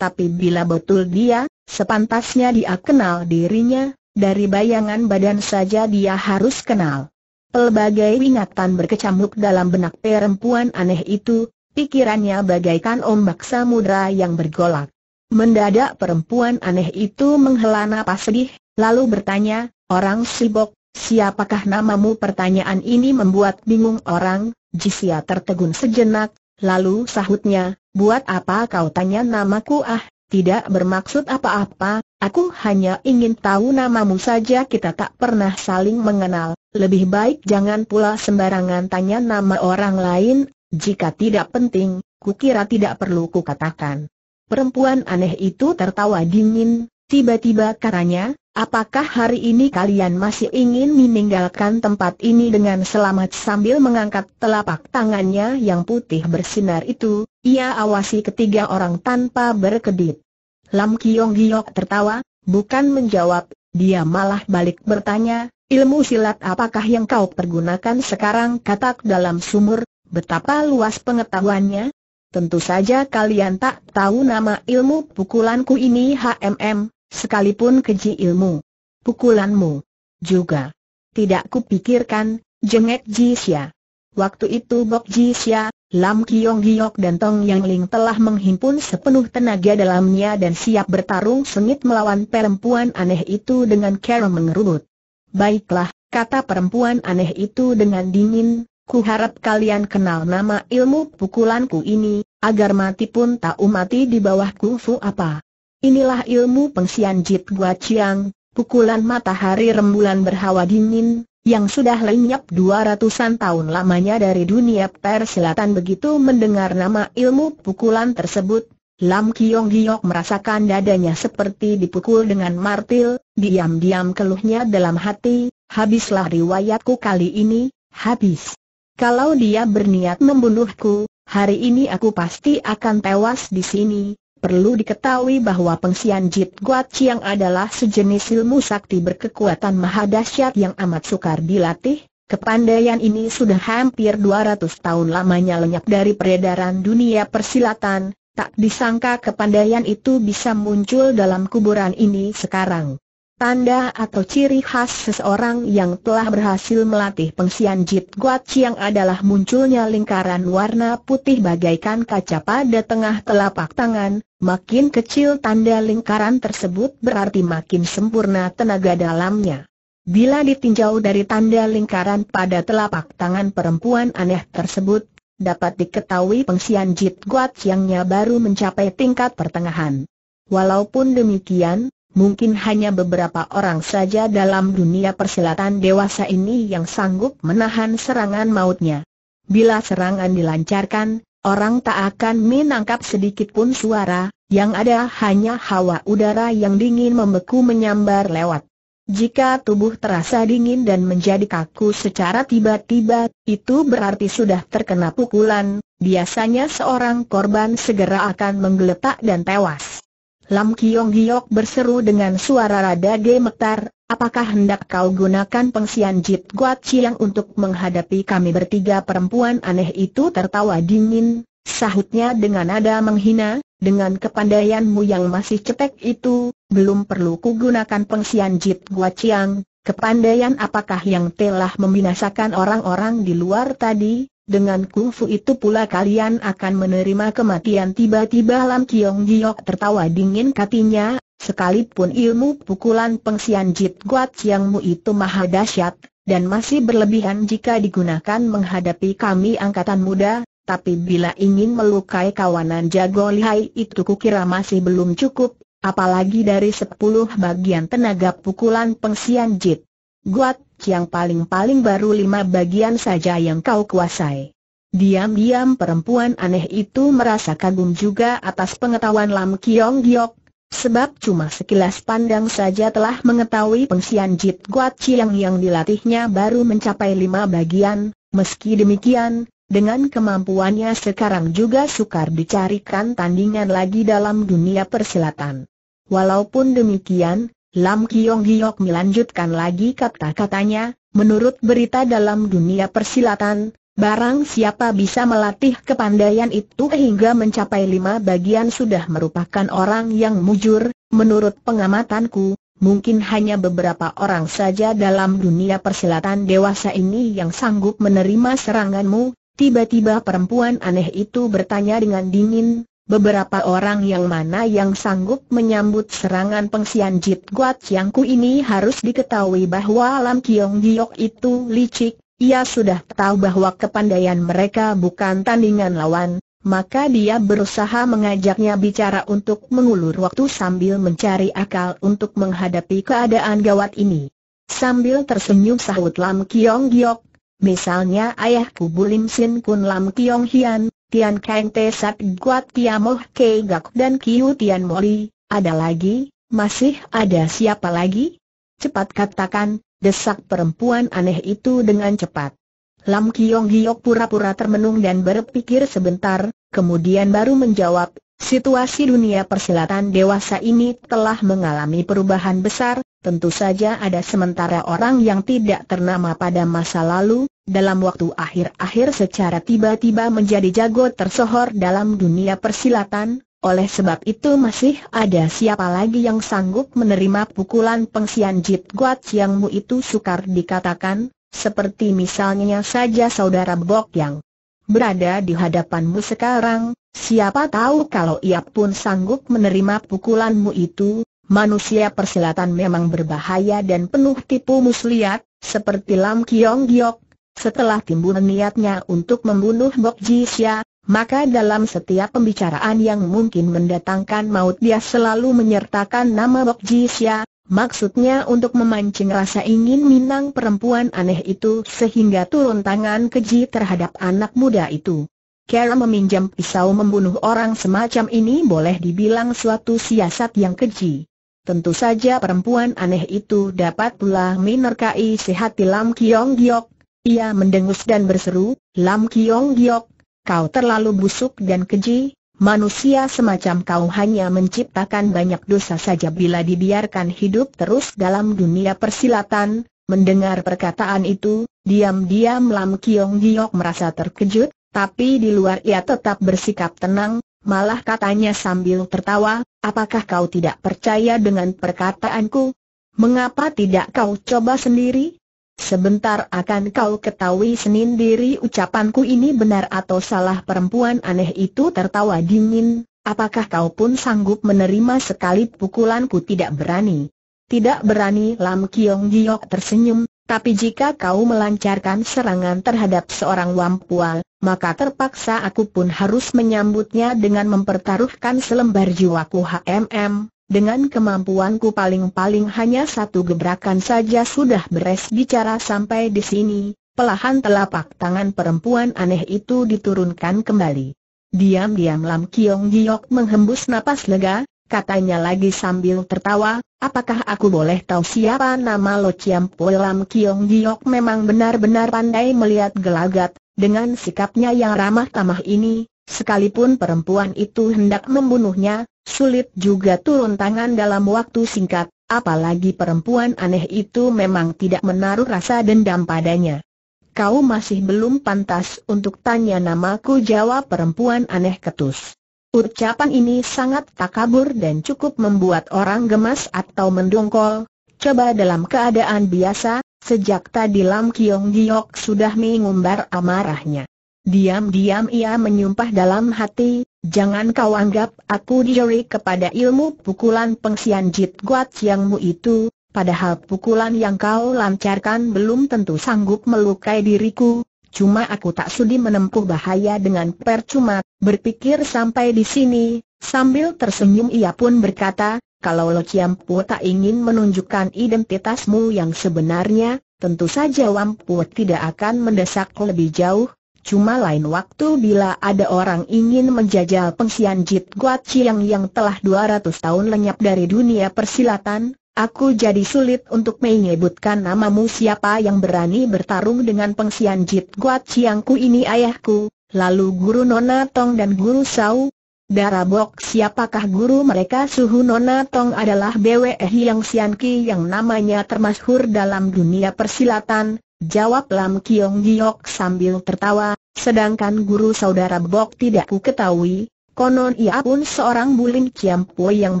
Tapi bila betul dia, sepantasnya dia kenal dirinya, dari bayangan badan saja dia harus kenal. Pelbagai ingatan berkecamuk dalam benak perempuan aneh itu, pikirannya bagaikan ombak samudra yang bergolak. Mendadak perempuan aneh itu menghela napas sedih, lalu bertanya, orang sibok, siapakah namamu? Pertanyaan ini membuat bingung orang, Jisia tertegun sejenak, lalu sahutnya, buat apa kau tanya namaku? Ah, tidak bermaksud apa-apa, aku hanya ingin tahu namamu saja. Kita tak pernah saling mengenal, lebih baik jangan pula sembarangan tanya nama orang lain, jika tidak penting, kukira tidak perlu kukatakan. Perempuan aneh itu tertawa dingin, tiba-tiba karanya, Apakah hari ini kalian masih ingin meninggalkan tempat ini dengan selamat sambil mengangkat telapak tangannya yang putih bersinar itu, ia awasi ketiga orang tanpa berkedip. Lam Kiong Giok tertawa, bukan menjawab, dia malah balik bertanya, ilmu silat apakah yang kau pergunakan sekarang katak dalam sumur, betapa luas pengetahuannya? Tentu saja kalian tak tahu nama ilmu pukulanku ini HMM, sekalipun keji ilmu. Pukulanmu juga. Tidak kupikirkan, jengek Jisya. Waktu itu Bok Jisya, Lam Kiong Giok dan Tong Yang Ling telah menghimpun sepenuh tenaga dalamnya dan siap bertarung sengit melawan perempuan aneh itu dengan cara mengerubut. Baiklah, kata perempuan aneh itu dengan dingin, Ku harap kalian kenal nama ilmu pukulanku ini, agar mati pun tak mati di bawah kungfu apa. Inilah ilmu pengsian Jit Gua Chiang, pukulan matahari rembulan berhawa dingin, yang sudah lenyap dua ratusan tahun lamanya dari dunia persilatan begitu mendengar nama ilmu pukulan tersebut, Lam Kiong Giok merasakan dadanya seperti dipukul dengan martil, diam-diam keluhnya dalam hati, habislah riwayatku kali ini, habis. Kalau dia berniat membunuhku, hari ini aku pasti akan tewas di sini. Perlu diketahui bahwa pengsian Jit Guat Chiang adalah sejenis ilmu sakti berkekuatan mahadasyat yang amat sukar dilatih, Kepandaian ini sudah hampir 200 tahun lamanya lenyap dari peredaran dunia persilatan, Tak disangka kepandaian itu bisa muncul dalam kuburan ini sekarang. Tanda atau ciri khas seseorang yang telah berhasil melatih pengsian Jit Guat Chiang adalah munculnya lingkaran warna putih bagaikan kaca pada tengah telapak tangan, makin kecil tanda lingkaran tersebut berarti makin sempurna tenaga dalamnya. Bila ditinjau dari tanda lingkaran pada telapak tangan perempuan aneh tersebut, dapat diketahui pengsian Jit Guat Siangnya baru mencapai tingkat pertengahan. Walaupun demikian, mungkin hanya beberapa orang saja dalam dunia persilatan dewasa ini yang sanggup menahan serangan mautnya. Bila serangan dilancarkan, orang tak akan menangkap sedikit pun suara, yang ada hanya hawa udara yang dingin membeku menyambar lewat. Jika tubuh terasa dingin dan menjadi kaku secara tiba-tiba, itu berarti sudah terkena pukulan, biasanya seorang korban segera akan menggeletak dan tewas. Lam Kiong Giok berseru dengan suara rada gemetar, apakah hendak kau gunakan pengsian Jit Guat Chiang untuk menghadapi kami bertiga perempuan aneh itu? tertawa dingin, sahutnya dengan nada menghina, dengan kepandaianmu yang masih cetek itu, belum perlu kugunakan pengsian Jit Gua Chiang, kepandaian apakah yang telah membinasakan orang-orang di luar tadi, dengan kungfu itu pula kalian akan menerima kematian tiba-tiba Lam Kiong Giok tertawa dingin katinya, sekalipun ilmu pukulan pengsian Jit Gua Chiangmu itu maha dahsyat, dan masih berlebihan jika digunakan menghadapi kami angkatan muda, tapi bila ingin melukai kawanan jago lihai itu kukira masih belum cukup, apalagi dari sepuluh bagian tenaga pukulan pengsian jit. Guat, yang paling-paling baru lima bagian saja yang kau kuasai. Diam-diam perempuan aneh itu merasa kagum juga atas pengetahuan Lam Kiong Giok, sebab cuma sekilas pandang saja telah mengetahui pengsian Jit Guat Chiang yang dilatihnya baru mencapai lima bagian, meski demikian, dengan kemampuannya sekarang juga sukar dicarikan tandingan lagi dalam dunia persilatan. Walaupun demikian, Lam Kiong Giok melanjutkan lagi kata-katanya, menurut berita dalam dunia persilatan, barang siapa bisa melatih kepandaian itu hingga mencapai lima bagian sudah merupakan orang yang mujur, menurut pengamatanku, mungkin hanya beberapa orang saja dalam dunia persilatan dewasa ini yang sanggup menerima seranganmu, Tiba-tiba perempuan aneh itu bertanya dengan dingin, beberapa orang yang mana yang sanggup menyambut serangan pengsian Jit Guat Ku ini harus diketahui bahwa Lam Kiong Giok itu licik, ia sudah tahu bahwa kepandaian mereka bukan tandingan lawan, maka dia berusaha mengajaknya bicara untuk mengulur waktu sambil mencari akal untuk menghadapi keadaan gawat ini. Sambil tersenyum sahut Lam Kiong Giok, Misalnya ayahku Bulim Sin Kun Lam Kiong Hian, Tian Kang Te Sat Guat Tiamoh Kei Gak dan Kiu Tian Moli, ada lagi, masih ada siapa lagi? Cepat katakan, desak perempuan aneh itu dengan cepat. Lam Kiong Giok pura-pura termenung dan berpikir sebentar, kemudian baru menjawab, situasi dunia persilatan dewasa ini telah mengalami perubahan besar, tentu saja ada sementara orang yang tidak ternama pada masa lalu, dalam waktu akhir-akhir secara tiba-tiba menjadi jago tersohor dalam dunia persilatan, oleh sebab itu masih ada siapa lagi yang sanggup menerima pukulan pengsian Jit Guat Siangmu itu sukar dikatakan, seperti misalnya saja saudara Bok yang berada di hadapanmu sekarang, siapa tahu kalau ia pun sanggup menerima pukulanmu itu, manusia persilatan memang berbahaya dan penuh tipu muslihat, seperti Lam Kiong Giok, setelah timbul niatnya untuk membunuh Bok Jisya, maka dalam setiap pembicaraan yang mungkin mendatangkan maut dia selalu menyertakan nama Bok Jisya, maksudnya untuk memancing rasa ingin minang perempuan aneh itu sehingga turun tangan keji terhadap anak muda itu. Kara meminjam pisau membunuh orang semacam ini boleh dibilang suatu siasat yang keji. Tentu saja perempuan aneh itu dapat pula menerkai sehati Lam Kiong Giok, ia mendengus dan berseru, Lam Kiong Giok, kau terlalu busuk dan keji, manusia semacam kau hanya menciptakan banyak dosa saja bila dibiarkan hidup terus dalam dunia persilatan. Mendengar perkataan itu, diam-diam Lam Kiong Giok merasa terkejut, tapi di luar ia tetap bersikap tenang, malah katanya sambil tertawa, apakah kau tidak percaya dengan perkataanku? Mengapa tidak kau coba sendiri? Sebentar akan kau ketahui sendiri ucapanku ini benar atau salah perempuan aneh itu tertawa dingin, apakah kau pun sanggup menerima sekali pukulanku tidak berani? Tidak berani Lam Kiong Giok tersenyum, tapi jika kau melancarkan serangan terhadap seorang wampual, maka terpaksa aku pun harus menyambutnya dengan mempertaruhkan selembar jiwaku HMM, dengan kemampuanku paling-paling hanya satu gebrakan saja sudah beres bicara sampai di sini, pelahan telapak tangan perempuan aneh itu diturunkan kembali. Diam-diam Lam Kiong Giok menghembus napas lega, katanya lagi sambil tertawa, apakah aku boleh tahu siapa nama Lo Chiam Po Lam Kiong Giok memang benar-benar pandai melihat gelagat, dengan sikapnya yang ramah tamah ini, sekalipun perempuan itu hendak membunuhnya, Sulit juga turun tangan dalam waktu singkat, apalagi perempuan aneh itu memang tidak menaruh rasa dendam padanya. Kau masih belum pantas untuk tanya namaku jawab perempuan aneh ketus. Ucapan ini sangat takabur dan cukup membuat orang gemas atau mendongkol. Coba dalam keadaan biasa, sejak tadi Lam Kiong Giok sudah mengumbar amarahnya. Diam-diam ia menyumpah dalam hati, jangan kau anggap aku diri kepada ilmu pukulan pengsian Jit Guat Siangmu itu, padahal pukulan yang kau lancarkan belum tentu sanggup melukai diriku, cuma aku tak sudi menempuh bahaya dengan percuma, berpikir sampai di sini, sambil tersenyum ia pun berkata, kalau Lo Ciampu tak ingin menunjukkan identitasmu yang sebenarnya, tentu saja Wampu tidak akan mendesak lebih jauh, Cuma lain waktu bila ada orang ingin menjajal pengsian Jit Guat Chiang yang telah 200 tahun lenyap dari dunia persilatan, aku jadi sulit untuk menyebutkan namamu siapa yang berani bertarung dengan pengsian Jit Guat Chiangku ini ayahku, lalu guru Nona Tong dan guru Sau. Darabok siapakah guru mereka suhu Nona Tong adalah Bwe Hiang Sian Ki yang namanya termasyhur dalam dunia persilatan, Jawab Lam Kiong Giok sambil tertawa, sedangkan guru saudara Bok tidak ku ketahui, konon ia pun seorang bulin ciampu yang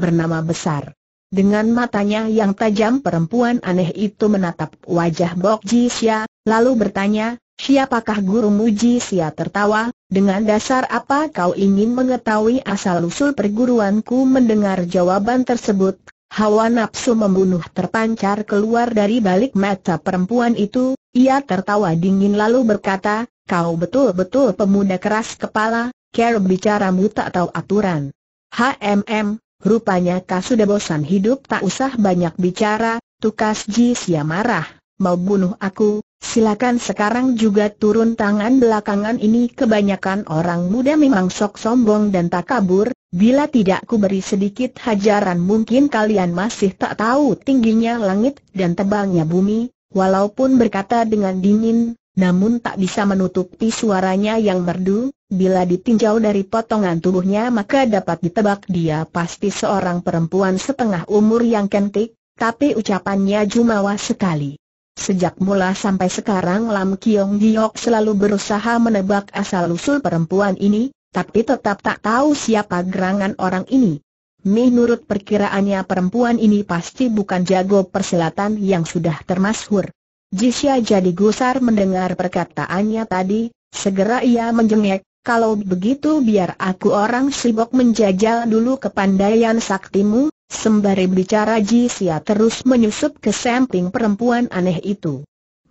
bernama besar. Dengan matanya yang tajam perempuan aneh itu menatap wajah Bok Jisya, lalu bertanya, siapakah gurumu Jisya tertawa, dengan dasar apa kau ingin mengetahui asal-usul perguruanku mendengar jawaban tersebut, hawa nafsu membunuh terpancar keluar dari balik mata perempuan itu, ia tertawa dingin lalu berkata, kau betul-betul pemuda keras kepala, care bicaramu tak tahu aturan. HMM, rupanya kau sudah bosan hidup tak usah banyak bicara, tukas Jisya marah, mau bunuh aku, silakan sekarang juga turun tangan belakangan ini. Kebanyakan orang muda memang sok sombong dan tak kabur, bila tidak ku beri sedikit hajaran mungkin kalian masih tak tahu tingginya langit dan tebalnya bumi, Walaupun berkata dengan dingin, namun tak bisa menutupi suaranya yang merdu, bila ditinjau dari potongan tubuhnya maka dapat ditebak dia pasti seorang perempuan setengah umur yang kentik, tapi ucapannya jumawa sekali. Sejak mula sampai sekarang Lam Kiong Giok selalu berusaha menebak asal-usul perempuan ini, tapi tetap tak tahu siapa gerangan orang ini. Menurut perkiraannya perempuan ini pasti bukan jago persilatan yang sudah termasyhur. Jisya jadi gusar mendengar perkataannya tadi, segera ia menjengek, kalau begitu biar aku orang sibuk menjajal dulu kepandaian saktimu, sembari bicara Jisya terus menyusup ke samping perempuan aneh itu.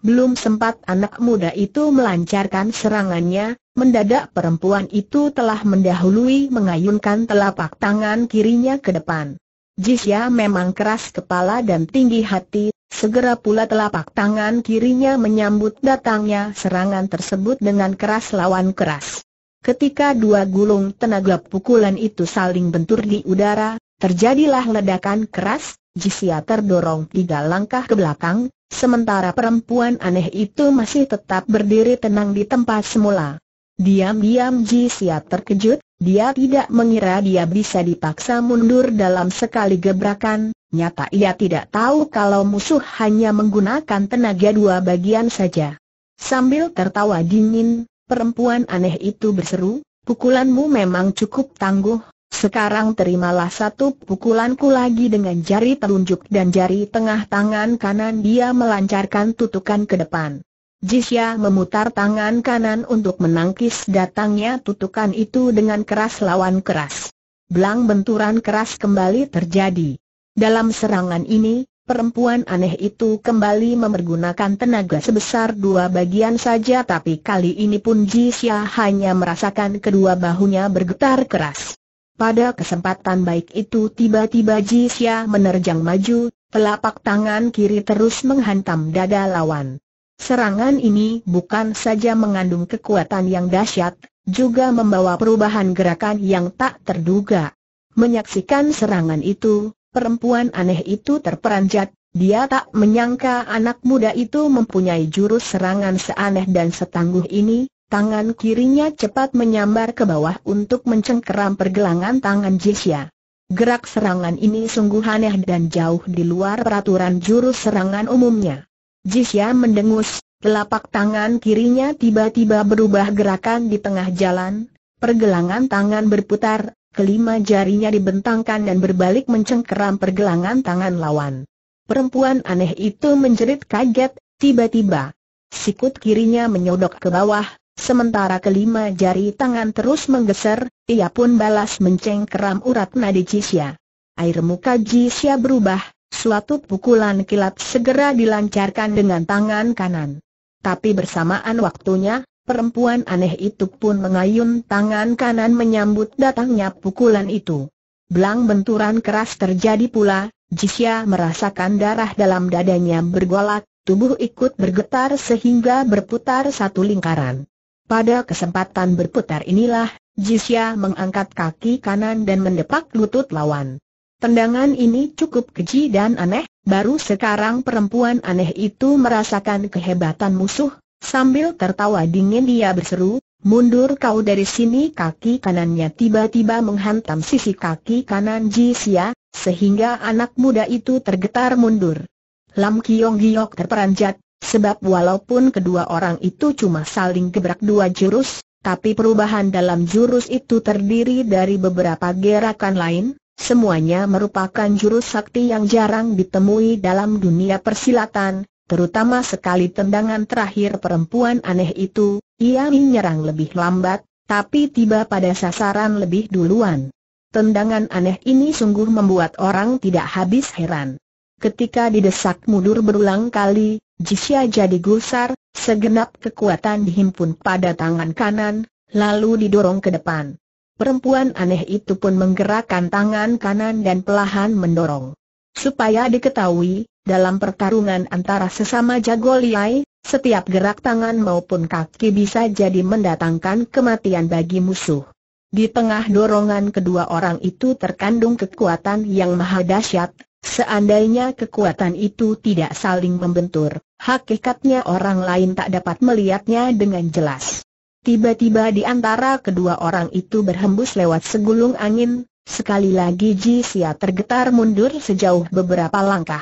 belum sempat anak muda itu melancarkan serangannya, mendadak perempuan itu telah mendahului mengayunkan telapak tangan kirinya ke depan. Jisya memang keras kepala dan tinggi hati, segera pula telapak tangan kirinya menyambut datangnya serangan tersebut dengan keras lawan keras. Ketika dua gulung tenaga pukulan itu saling bentur di udara, terjadilah ledakan keras, Jisya terdorong tiga langkah ke belakang, Sementara perempuan aneh itu masih tetap berdiri tenang di tempat semula. Diam-diam Ji Sia terkejut, dia tidak mengira dia bisa dipaksa mundur dalam sekali gebrakan, nyata ia tidak tahu kalau musuh hanya menggunakan tenaga dua bagian saja. Sambil tertawa dingin, perempuan aneh itu berseru, pukulanmu memang cukup tangguh, sekarang terimalah satu pukulanku lagi dengan jari telunjuk dan jari tengah tangan kanan dia melancarkan tutukan ke depan. Jisya memutar tangan kanan untuk menangkis datangnya tutukan itu dengan keras lawan keras. Belang benturan keras kembali terjadi. Dalam serangan ini, perempuan aneh itu kembali mempergunakan tenaga sebesar dua bagian saja tapi kali ini pun Jisya hanya merasakan kedua bahunya bergetar keras. Pada kesempatan baik itu tiba-tiba Jisya menerjang maju, telapak tangan kiri terus menghantam dada lawan. Serangan ini bukan saja mengandung kekuatan yang dahsyat, juga membawa perubahan gerakan yang tak terduga. Menyaksikan serangan itu, perempuan aneh itu terperanjat, dia tak menyangka anak muda itu mempunyai jurus serangan seaneh dan setangguh ini, Tangan kirinya cepat menyambar ke bawah untuk mencengkeram pergelangan tangan Jisya. Gerak serangan ini sungguh aneh dan jauh di luar peraturan jurus serangan umumnya. Jisya mendengus, telapak tangan kirinya tiba-tiba berubah gerakan di tengah jalan, pergelangan tangan berputar, kelima jarinya dibentangkan dan berbalik mencengkeram pergelangan tangan lawan. Perempuan aneh itu menjerit kaget, tiba-tiba. Sikut kirinya menyodok ke bawah, Sementara kelima jari tangan terus menggeser, ia pun balas mencengkeram urat nadi Jisya. Air muka Jisya berubah, suatu pukulan kilat segera dilancarkan dengan tangan kanan. Tapi bersamaan waktunya, perempuan aneh itu pun mengayun tangan kanan menyambut datangnya pukulan itu. Belang benturan keras terjadi pula, Jisya merasakan darah dalam dadanya bergolak, tubuh ikut bergetar sehingga berputar satu lingkaran. Pada kesempatan berputar inilah, Jisya mengangkat kaki kanan dan mendepak lutut lawan. Tendangan ini cukup keji dan aneh, baru sekarang perempuan aneh itu merasakan kehebatan musuh, sambil tertawa dingin dia berseru, mundur kau dari sini kaki kanannya tiba-tiba menghantam sisi kaki kanan Jisya, sehingga anak muda itu tergetar mundur. Lam Kiong Giok terperanjat, Sebab walaupun kedua orang itu cuma saling gebrak dua jurus, tapi perubahan dalam jurus itu terdiri dari beberapa gerakan lain, semuanya merupakan jurus sakti yang jarang ditemui dalam dunia persilatan, terutama sekali tendangan terakhir perempuan aneh itu, ia menyerang lebih lambat, tapi tiba pada sasaran lebih duluan. Tendangan aneh ini sungguh membuat orang tidak habis heran. Ketika didesak mundur berulang kali, Jisya jadi gusar, segenap kekuatan dihimpun pada tangan kanan, lalu didorong ke depan. Perempuan aneh itu pun menggerakkan tangan kanan dan pelahan mendorong. Supaya diketahui, dalam pertarungan antara sesama jago liai, setiap gerak tangan maupun kaki bisa jadi mendatangkan kematian bagi musuh. Di tengah dorongan kedua orang itu terkandung kekuatan yang maha dahsyat, Seandainya kekuatan itu tidak saling membentur, hakikatnya orang lain tak dapat melihatnya dengan jelas. Tiba-tiba di antara kedua orang itu berhembus lewat segulung angin, sekali lagi Jisya tergetar mundur sejauh beberapa langkah.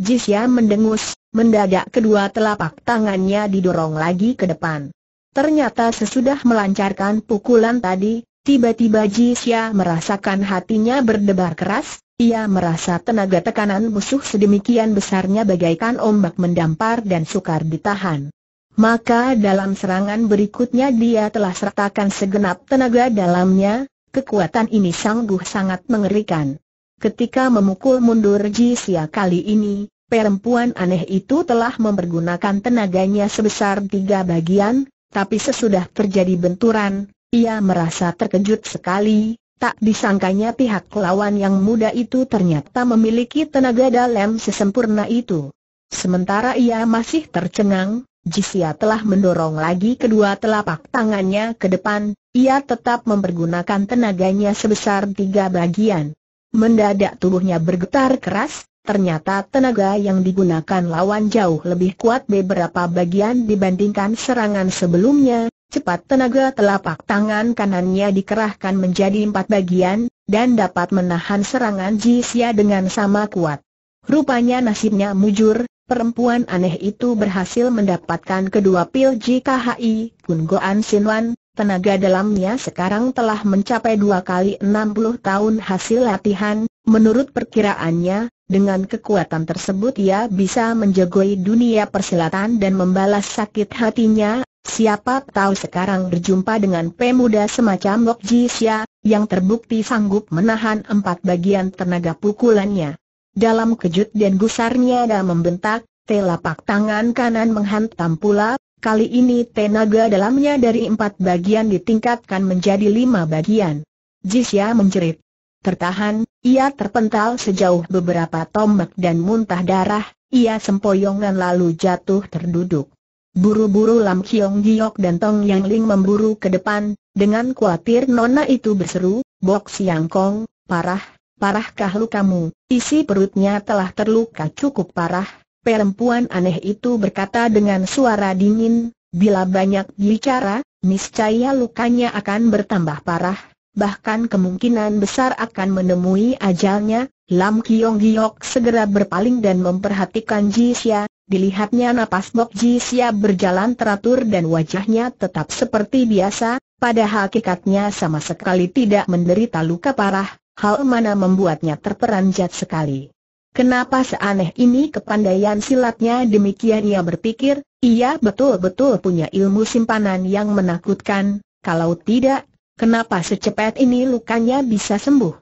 Jisya mendengus, mendadak kedua telapak tangannya didorong lagi ke depan. Ternyata sesudah melancarkan pukulan tadi, tiba-tiba Jisya merasakan hatinya berdebar keras, ia merasa tenaga tekanan musuh sedemikian besarnya bagaikan ombak mendampar dan sukar ditahan. Maka dalam serangan berikutnya dia telah sertakan segenap tenaga dalamnya, kekuatan ini sangguh sangat mengerikan. Ketika memukul mundur Jisya kali ini, perempuan aneh itu telah mempergunakan tenaganya sebesar tiga bagian, tapi sesudah terjadi benturan, ia merasa terkejut sekali, tak disangkanya pihak lawan yang muda itu ternyata memiliki tenaga dalam sesempurna itu. Sementara ia masih tercengang, Jisia telah mendorong lagi kedua telapak tangannya ke depan, ia tetap mempergunakan tenaganya sebesar tiga bagian. Mendadak tubuhnya bergetar keras, ternyata tenaga yang digunakan lawan jauh lebih kuat beberapa bagian dibandingkan serangan sebelumnya. Cepat tenaga telapak tangan kanannya dikerahkan menjadi empat bagian, dan dapat menahan serangan Jisya dengan sama kuat. Rupanya nasibnya mujur, perempuan aneh itu berhasil mendapatkan kedua pil JKHI, Kun Goan Sinwan, tenaga dalamnya sekarang telah mencapai dua kali 60 tahun hasil latihan, menurut perkiraannya, dengan kekuatan tersebut ia bisa menjagoi dunia persilatan dan membalas sakit hatinya, siapa tahu sekarang berjumpa dengan pemuda semacam Mok Ji Xia, yang terbukti sanggup menahan empat bagian tenaga pukulannya. Dalam kejut dan gusarnya dan membentak, telapak tangan kanan menghantam pula, kali ini tenaga dalamnya dari empat bagian ditingkatkan menjadi lima bagian. Jisya menjerit tertahan, ia terpental sejauh beberapa tombak dan muntah darah, ia sempoyongan lalu jatuh terduduk. Buru-buru Lam Kiong Giok dan Tong Yang Ling memburu ke depan, dengan khawatir nona itu berseru, Bok Siang Kong, parah, parahkah lukamu? Isi perutnya telah terluka cukup parah, perempuan aneh itu berkata dengan suara dingin, bila banyak bicara, niscaya lukanya akan bertambah parah, bahkan kemungkinan besar akan menemui ajalnya, Lam Kiong Giok segera berpaling dan memperhatikan Ji Xia, dilihatnya napas Bok Ji Xia berjalan teratur dan wajahnya tetap seperti biasa, pada hakikatnya sama sekali tidak menderita luka parah, hal mana membuatnya terperanjat sekali. Kenapa seaneh ini kepandaian silatnya demikian ia berpikir, ia betul-betul punya ilmu simpanan yang menakutkan, kalau tidak, Kenapa secepat ini lukanya bisa sembuh?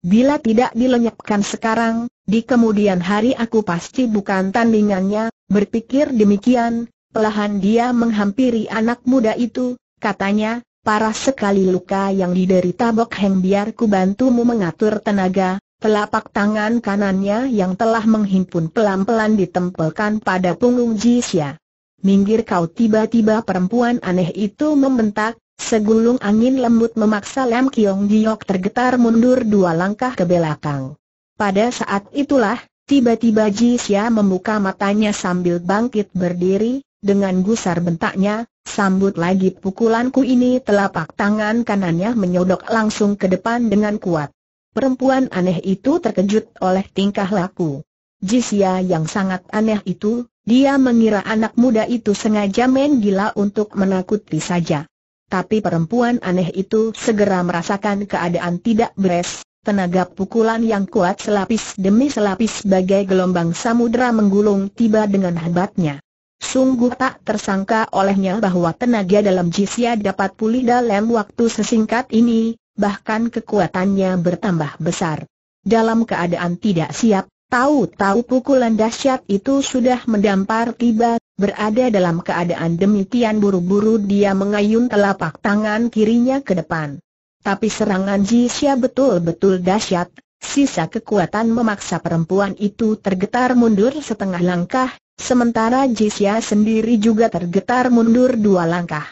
Bila tidak dilenyapkan sekarang, di kemudian hari aku pasti bukan tandingannya, berpikir demikian, pelahan dia menghampiri anak muda itu, katanya, parah sekali luka yang diderita Bok Heng biar ku bantumu mengatur tenaga, telapak tangan kanannya yang telah menghimpun pelan-pelan ditempelkan pada punggung Jisya. Minggir kau tiba-tiba perempuan aneh itu membentak, Segulung angin lembut memaksa Lam Kiong Giok tergetar mundur dua langkah ke belakang. Pada saat itulah, tiba-tiba Ji Xia membuka matanya sambil bangkit berdiri, dengan gusar bentaknya, sambut lagi pukulanku ini telapak tangan kanannya menyodok langsung ke depan dengan kuat. Perempuan aneh itu terkejut oleh tingkah laku. Jisia yang sangat aneh itu, dia mengira anak muda itu sengaja main gila untuk menakuti saja. Tapi perempuan aneh itu segera merasakan keadaan tidak beres, tenaga pukulan yang kuat selapis demi selapis bagai gelombang samudera menggulung tiba dengan hebatnya. Sungguh tak tersangka olehnya bahwa tenaga dalam Jisya dapat pulih dalam waktu sesingkat ini, bahkan kekuatannya bertambah besar. Dalam keadaan tidak siap, Tahu-tahu pukulan dahsyat itu sudah mendampar tiba, berada dalam keadaan demikian buru-buru dia mengayun telapak tangan kirinya ke depan. Tapi serangan Jisya betul-betul dahsyat, sisa kekuatan memaksa perempuan itu tergetar mundur setengah langkah, sementara Jisya sendiri juga tergetar mundur dua langkah.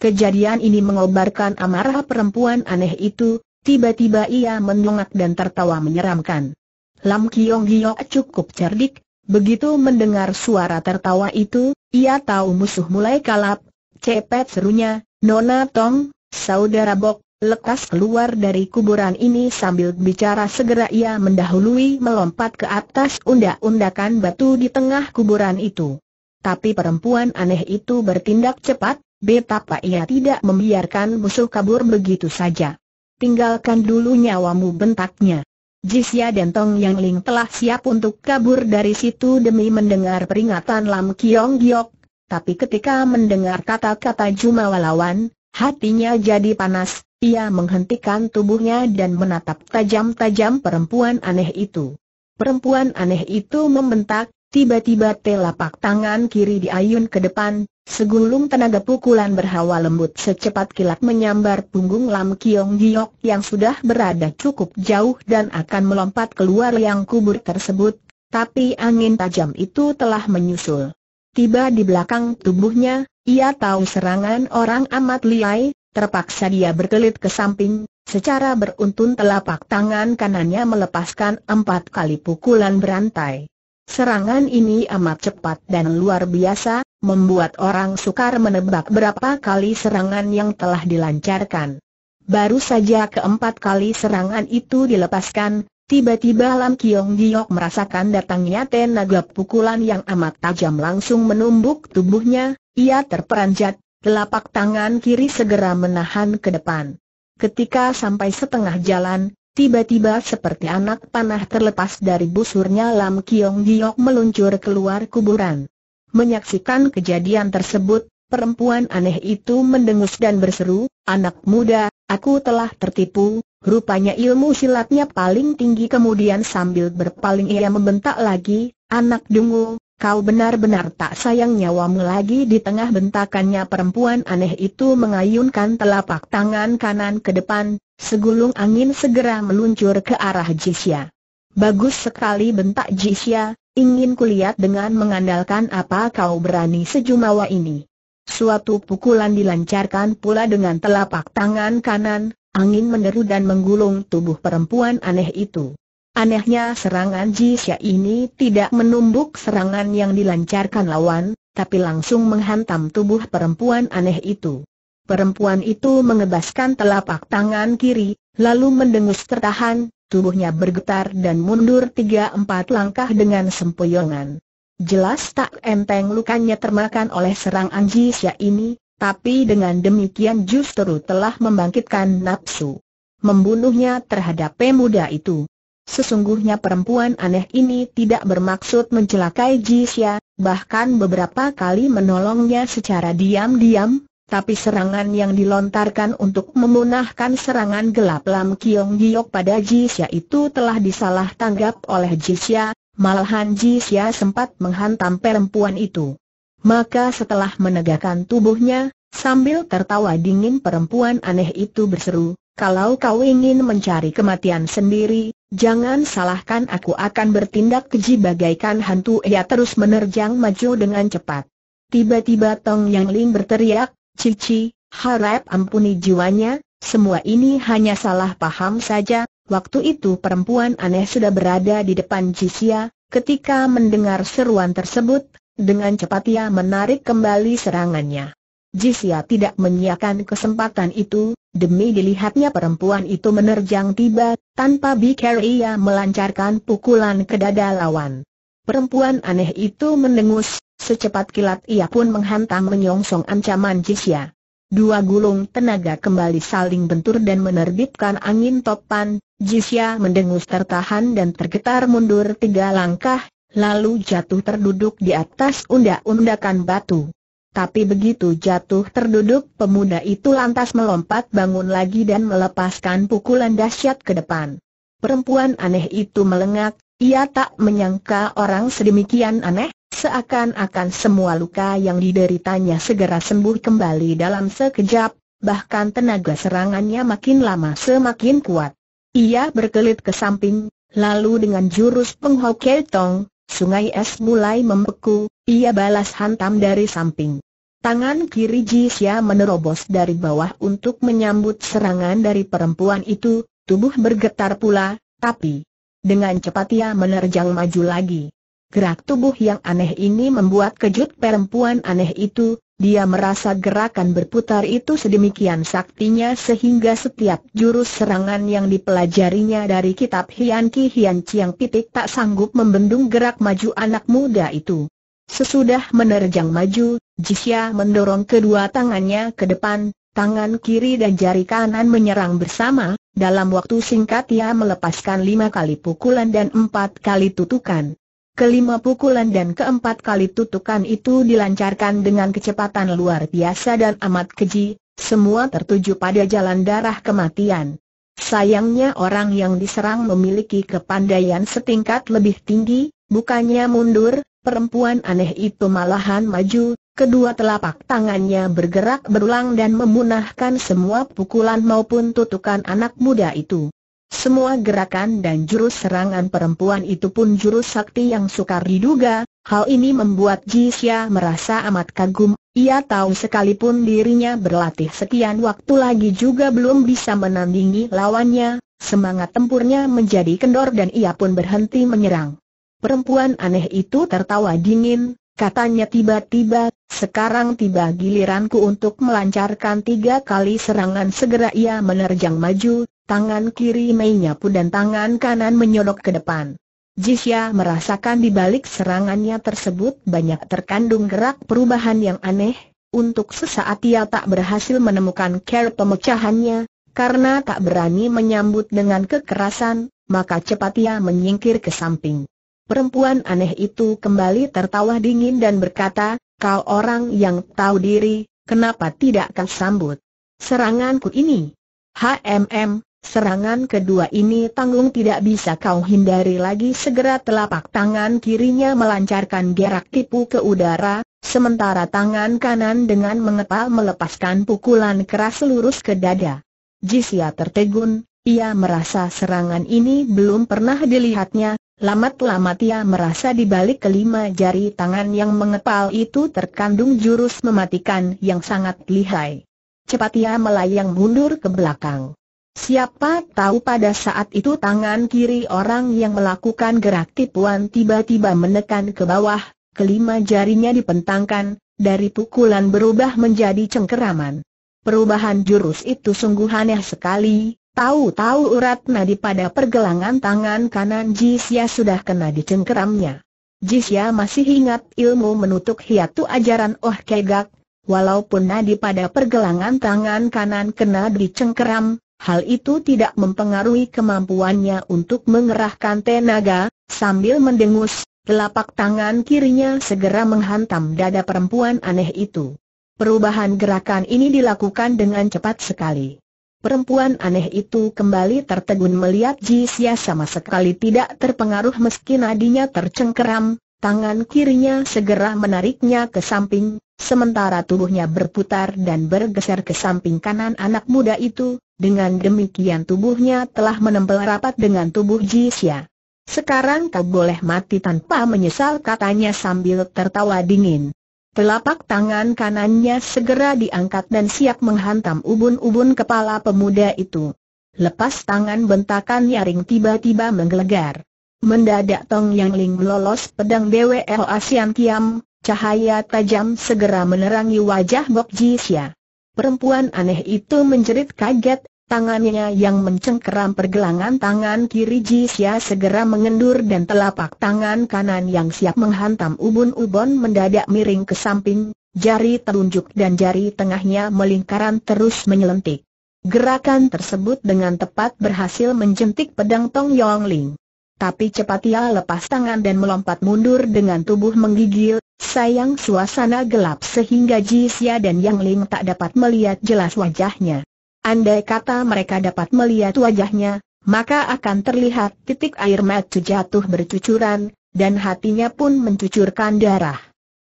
Kejadian ini mengobarkan amarah perempuan aneh itu, tiba-tiba ia menongak dan tertawa menyeramkan. Lam Kiong Giok cukup cerdik, begitu mendengar suara tertawa itu, ia tahu musuh mulai kalap, cepet serunya, Nona Tong, saudara Bok, lekas keluar dari kuburan ini sambil bicara segera ia mendahului melompat ke atas undak-undakan batu di tengah kuburan itu. Tapi perempuan aneh itu bertindak cepat, betapa ia tidak membiarkan musuh kabur begitu saja. Tinggalkan dulu nyawamu bentaknya. Jisya dan Tong Yang Ling telah siap untuk kabur dari situ demi mendengar peringatan Lam Kiong Giok, tapi ketika mendengar kata-kata Jumawa lawan, hatinya jadi panas, ia menghentikan tubuhnya dan menatap tajam-tajam perempuan aneh itu. Perempuan aneh itu membentak, tiba-tiba telapak tangan kiri diayun ke depan, Segulung tenaga pukulan berhawa lembut secepat kilat menyambar punggung Lam Kiong Giok yang sudah berada cukup jauh dan akan melompat keluar yang kubur tersebut, tapi angin tajam itu telah menyusul. Tiba di belakang tubuhnya, ia tahu serangan orang amat liai, terpaksa dia berkelit ke samping, secara beruntun telapak tangan kanannya melepaskan empat kali pukulan berantai. Serangan ini amat cepat dan luar biasa, membuat orang sukar menebak berapa kali serangan yang telah dilancarkan. Baru saja keempat kali serangan itu dilepaskan, tiba-tiba Lam Kiong Giok merasakan datangnya tenaga pukulan yang amat tajam langsung menumbuk tubuhnya, ia terperanjat, telapak tangan kiri segera menahan ke depan. Ketika sampai setengah jalan, tiba-tiba seperti anak panah terlepas dari busurnya Lam Kiong Giok meluncur keluar kuburan. Menyaksikan kejadian tersebut, perempuan aneh itu mendengus dan berseru, anak muda, aku telah tertipu, rupanya ilmu silatnya paling tinggi kemudian sambil berpaling ia membentak lagi, anak dungu, kau benar-benar tak sayang nyawamu lagi di tengah bentakannya perempuan aneh itu mengayunkan telapak tangan kanan ke depan, segulung angin segera meluncur ke arah Jisya. Bagus sekali bentak Jisya, Ingin kulihat dengan mengandalkan apa kau berani sejumawa ini. Suatu pukulan dilancarkan pula dengan telapak tangan kanan, angin menderu dan menggulung tubuh perempuan aneh itu. Anehnya serangan Jisya ini tidak menumbuk serangan yang dilancarkan lawan, tapi langsung menghantam tubuh perempuan aneh itu. Perempuan itu mengebaskan telapak tangan kiri, lalu mendengus tertahan, tubuhnya bergetar dan mundur tiga empat langkah dengan sempoyongan. Jelas tak enteng lukanya termakan oleh serang Anjisya ini, tapi dengan demikian justru telah membangkitkan nafsu. Membunuhnya terhadap pemuda itu. Sesungguhnya perempuan aneh ini tidak bermaksud mencelakai Jisya, bahkan beberapa kali menolongnya secara diam-diam, tapi serangan yang dilontarkan untuk memunahkan serangan gelap Lam Kiong Giok pada Jisya itu telah disalah tanggap oleh Jisya, malahan Jisya sempat menghantam perempuan itu. Maka setelah menegakkan tubuhnya, sambil tertawa dingin perempuan aneh itu berseru, kalau kau ingin mencari kematian sendiri, jangan salahkan aku akan bertindak keji bagaikan hantu ia terus menerjang maju dengan cepat. Tiba-tiba Tong Yang Ling berteriak, Cici, harap ampuni jiwanya, semua ini hanya salah paham saja. Waktu itu perempuan aneh sudah berada di depan Jisia, ketika mendengar seruan tersebut, dengan cepat ia menarik kembali serangannya. Jisia tidak menyiakan kesempatan itu, demi dilihatnya perempuan itu menerjang tiba, tanpa bikir ia melancarkan pukulan ke dada lawan. Perempuan aneh itu mendengus, Secepat kilat ia pun menghantam menyongsong ancaman Jisya. Dua gulung tenaga kembali saling bentur dan menerbitkan angin topan, Jisya mendengus tertahan dan tergetar mundur tiga langkah, lalu jatuh terduduk di atas undak-undakan batu. Tapi begitu jatuh terduduk pemuda itu lantas melompat bangun lagi dan melepaskan pukulan dahsyat ke depan. Perempuan aneh itu melengak, ia tak menyangka orang sedemikian aneh, Seakan-akan semua luka yang dideritanya segera sembuh kembali dalam sekejap, bahkan tenaga serangannya makin lama semakin kuat. Ia berkelit ke samping, lalu dengan jurus penghoketong, sungai es mulai membeku, ia balas hantam dari samping. Tangan kiri Jisya menerobos dari bawah untuk menyambut serangan dari perempuan itu, tubuh bergetar pula, tapi dengan cepat ia menerjang maju lagi. Gerak tubuh yang aneh ini membuat kejut perempuan aneh itu, dia merasa gerakan berputar itu sedemikian saktinya sehingga setiap jurus serangan yang dipelajarinya dari kitab Hian Ki Hian Chiang Pitik tak sanggup membendung gerak maju anak muda itu. Sesudah menerjang maju, Jisya mendorong kedua tangannya ke depan, tangan kiri dan jari kanan menyerang bersama, dalam waktu singkat ia melepaskan lima kali pukulan dan empat kali tutukan. Kelima pukulan dan keempat kali tutukan itu dilancarkan dengan kecepatan luar biasa dan amat keji, semua tertuju pada jalan darah kematian. Sayangnya orang yang diserang memiliki kepandaian setingkat lebih tinggi, bukannya mundur, Perempuan aneh itu malahan maju, kedua telapak tangannya bergerak berulang dan memunahkan semua pukulan maupun tutukan anak muda itu. Semua gerakan dan jurus serangan perempuan itu pun jurus sakti yang sukar diduga, hal ini membuat Jisya merasa amat kagum, ia tahu sekalipun dirinya berlatih sekian waktu lagi juga belum bisa menandingi lawannya, semangat tempurnya menjadi kendor dan ia pun berhenti menyerang. Perempuan aneh itu tertawa dingin, katanya tiba-tiba, sekarang tiba giliranku untuk melancarkan tiga kali serangan. Segera ia menerjang maju, tangan kiri menyapu dan tangan kanan menyodok ke depan. Jisya merasakan di balik serangannya tersebut banyak terkandung gerak perubahan yang aneh, untuk sesaat ia tak berhasil menemukan care pemecahannya, karena tak berani menyambut dengan kekerasan, maka cepat ia menyingkir ke samping. Perempuan aneh itu kembali tertawa dingin dan berkata, kau orang yang tahu diri, kenapa tidak kau sambut seranganku ini? HMM, serangan kedua ini tanggung tidak bisa kau hindari lagi segera telapak tangan kirinya melancarkan gerak tipu ke udara, sementara tangan kanan dengan mengepal melepaskan pukulan keras lurus ke dada. Jisya tertegun, ia merasa serangan ini belum pernah dilihatnya, Lamat-lamat ia merasa di balik kelima jari tangan yang mengepal itu terkandung jurus mematikan yang sangat lihai. Cepat ia melayang mundur ke belakang. Siapa tahu pada saat itu tangan kiri orang yang melakukan gerak tipuan tiba-tiba menekan ke bawah, kelima jarinya dipentangkan, dari pukulan berubah menjadi cengkeraman. Perubahan jurus itu sungguh aneh sekali, Tahu-tahu urat nadi pada pergelangan tangan kanan Jisya sudah kena di cengkeramnya. Jisya masih ingat ilmu menutup hiatu ajaran Oh Kegak, walaupun nadi pada pergelangan tangan kanan kena di cengkeram, hal itu tidak mempengaruhi kemampuannya untuk mengerahkan tenaga, sambil mendengus, telapak tangan kirinya segera menghantam dada perempuan aneh itu. Perubahan gerakan ini dilakukan dengan cepat sekali. Perempuan aneh itu kembali tertegun melihat Jisya sama sekali tidak terpengaruh meski nadinya tercengkeram, tangan kirinya segera menariknya ke samping, sementara tubuhnya berputar dan bergeser ke samping kanan anak muda itu, dengan demikian tubuhnya telah menempel rapat dengan tubuh Jisya. Sekarang kau boleh mati tanpa menyesal katanya sambil tertawa dingin. Telapak tangan kanannya segera diangkat dan siap menghantam ubun-ubun kepala pemuda itu. Lepas tangan bentakan nyaring tiba-tiba menggelegar. Mendadak Tong Yang Ling melolos pedang BWL Asian Kiam, cahaya tajam segera menerangi wajah Bok Jisya. Perempuan aneh itu menjerit kaget, Tangannya yang mencengkeram pergelangan tangan kiri Jisya segera mengendur dan telapak tangan kanan yang siap menghantam ubun-ubun mendadak miring ke samping, jari telunjuk dan jari tengahnya melingkaran terus menyelentik. Gerakan tersebut dengan tepat berhasil menjentik pedang Tong Yong Ling. Tapi cepat ia lepas tangan dan melompat mundur dengan tubuh menggigil, sayang suasana gelap sehingga Jisya dan Yang Ling tak dapat melihat jelas wajahnya. Andai kata mereka dapat melihat wajahnya, maka akan terlihat titik air mata jatuh bercucuran, dan hatinya pun mencucurkan darah.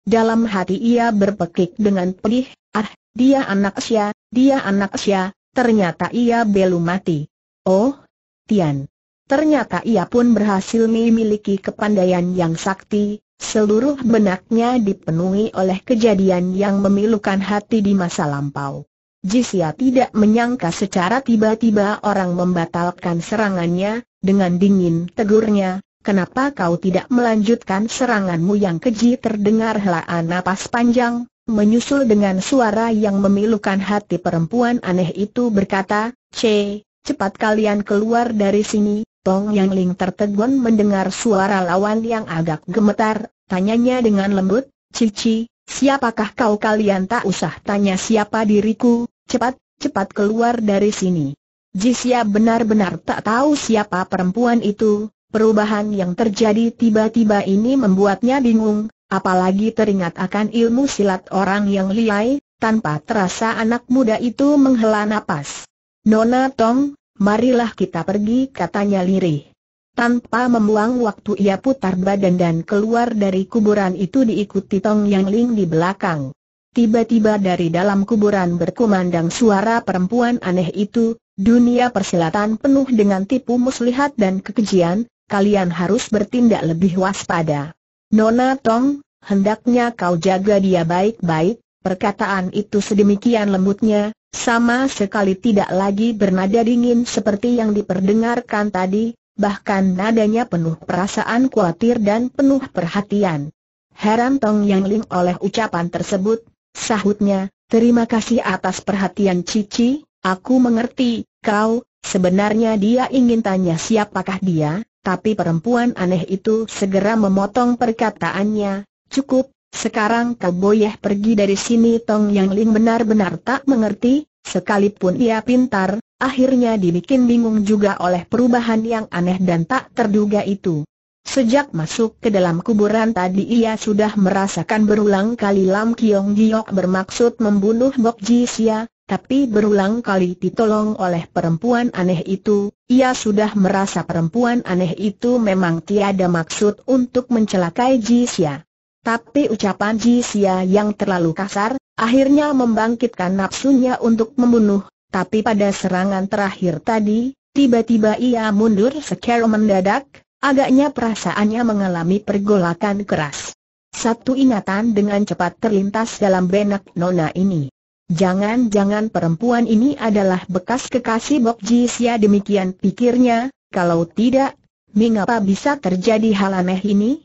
Dalam hati ia berpekik dengan pedih, ah, dia anak Asia, dia anak Asia, ternyata ia belum mati. Oh, Tian. Ternyata ia pun berhasil memiliki kepandaian yang sakti, seluruh benaknya dipenuhi oleh kejadian yang memilukan hati di masa lampau. Jisya tidak menyangka secara tiba-tiba orang membatalkan serangannya, dengan dingin tegurnya, kenapa kau tidak melanjutkan seranganmu yang keji terdengar helaan napas panjang, menyusul dengan suara yang memilukan hati perempuan aneh itu berkata, C, cepat kalian keluar dari sini, Tong Yang Ling tertegun mendengar suara lawan yang agak gemetar, tanyanya dengan lembut, Cici, siapakah kau kalian tak usah tanya siapa diriku, Cepat, cepat keluar dari sini. Jisya benar-benar tak tahu siapa perempuan itu, perubahan yang terjadi tiba-tiba ini membuatnya bingung, apalagi teringat akan ilmu silat orang yang liai, tanpa terasa anak muda itu menghela napas. Nona Tong, marilah kita pergi katanya lirih. Tanpa membuang waktu ia putar badan dan keluar dari kuburan itu diikuti Tong Yang Ling di belakang. Tiba-tiba dari dalam kuburan berkumandang suara perempuan aneh itu, dunia persilatan penuh dengan tipu muslihat dan kekejian, kalian harus bertindak lebih waspada. Nona Tong, hendaknya kau jaga dia baik-baik, perkataan itu sedemikian lembutnya, sama sekali tidak lagi bernada dingin seperti yang diperdengarkan tadi, bahkan nadanya penuh perasaan khawatir dan penuh perhatian. Heran Tong Yang Ling oleh ucapan tersebut, sahutnya, terima kasih atas perhatian Cici, aku mengerti, kau, sebenarnya dia ingin tanya siapakah dia, tapi perempuan aneh itu segera memotong perkataannya, cukup, sekarang kau boleh pergi dari sini Tong Yang Ling benar-benar tak mengerti, sekalipun ia pintar, akhirnya dibikin bingung juga oleh perubahan yang aneh dan tak terduga itu. Sejak masuk ke dalam kuburan tadi ia sudah merasakan berulang kali Lam Kiong Giok bermaksud membunuh Bok Ji Sia, tapi berulang kali ditolong oleh perempuan aneh itu, ia sudah merasa perempuan aneh itu memang tiada maksud untuk mencelakai Ji Sia. Tapi ucapan Ji Sia yang terlalu kasar, akhirnya membangkitkan nafsunya untuk membunuh tapi pada serangan terakhir tadi, tiba-tiba ia mundur secara mendadak, agaknya perasaannya mengalami pergolakan keras. Satu ingatan dengan cepat terlintas dalam benak nona ini. Jangan-jangan perempuan ini adalah bekas kekasih Bok Ji Sia demikian pikirnya, kalau tidak, mengapa bisa terjadi hal aneh ini?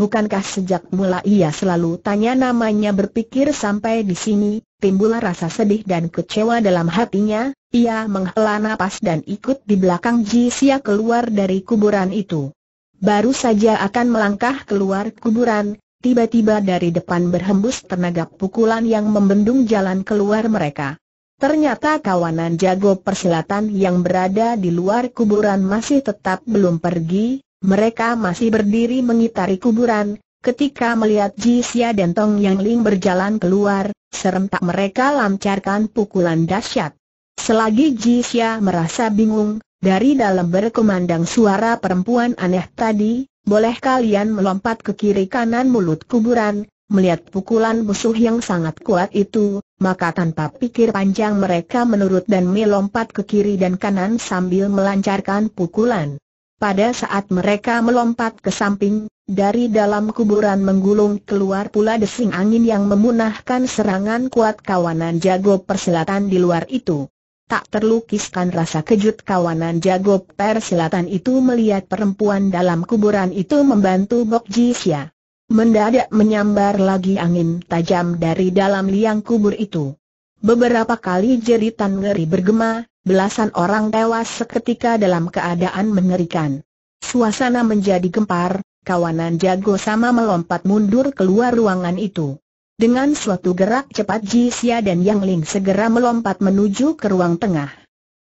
Bukankah sejak mula ia selalu tanya namanya berpikir sampai di sini, timbul rasa sedih dan kecewa dalam hatinya, ia menghela napas dan ikut di belakang Ji Sia keluar dari kuburan itu. Baru saja akan melangkah keluar kuburan, tiba-tiba dari depan berhembus tenaga pukulan yang membendung jalan keluar mereka. Ternyata kawanan jago persilatan yang berada di luar kuburan masih tetap belum pergi, mereka masih berdiri mengitari kuburan, Ketika melihat Ji Xia dan Tong Yang Ling berjalan keluar, serentak mereka lancarkan pukulan dahsyat. Selagi Ji Xia merasa bingung, dari dalam berkumandang suara perempuan aneh tadi, boleh kalian melompat ke kiri kanan mulut kuburan, melihat pukulan musuh yang sangat kuat itu, maka tanpa pikir panjang mereka menurut dan melompat ke kiri dan kanan sambil melancarkan pukulan. Pada saat mereka melompat ke samping, dari dalam kuburan menggulung keluar pula desing angin yang memunahkan serangan kuat kawanan jago persilatan di luar itu. Tak terlukiskan rasa kejut kawanan jago persilatan itu melihat perempuan dalam kuburan itu membantu Bok Ji Xia. Mendadak menyambar lagi angin tajam dari dalam liang kubur itu. Beberapa kali jeritan ngeri bergema, belasan orang tewas seketika dalam keadaan mengerikan. Suasana menjadi gempar, kawanan jago sama melompat mundur keluar ruangan itu. Dengan suatu gerak cepat Ji Xia dan Yang Ling segera melompat menuju ke ruang tengah.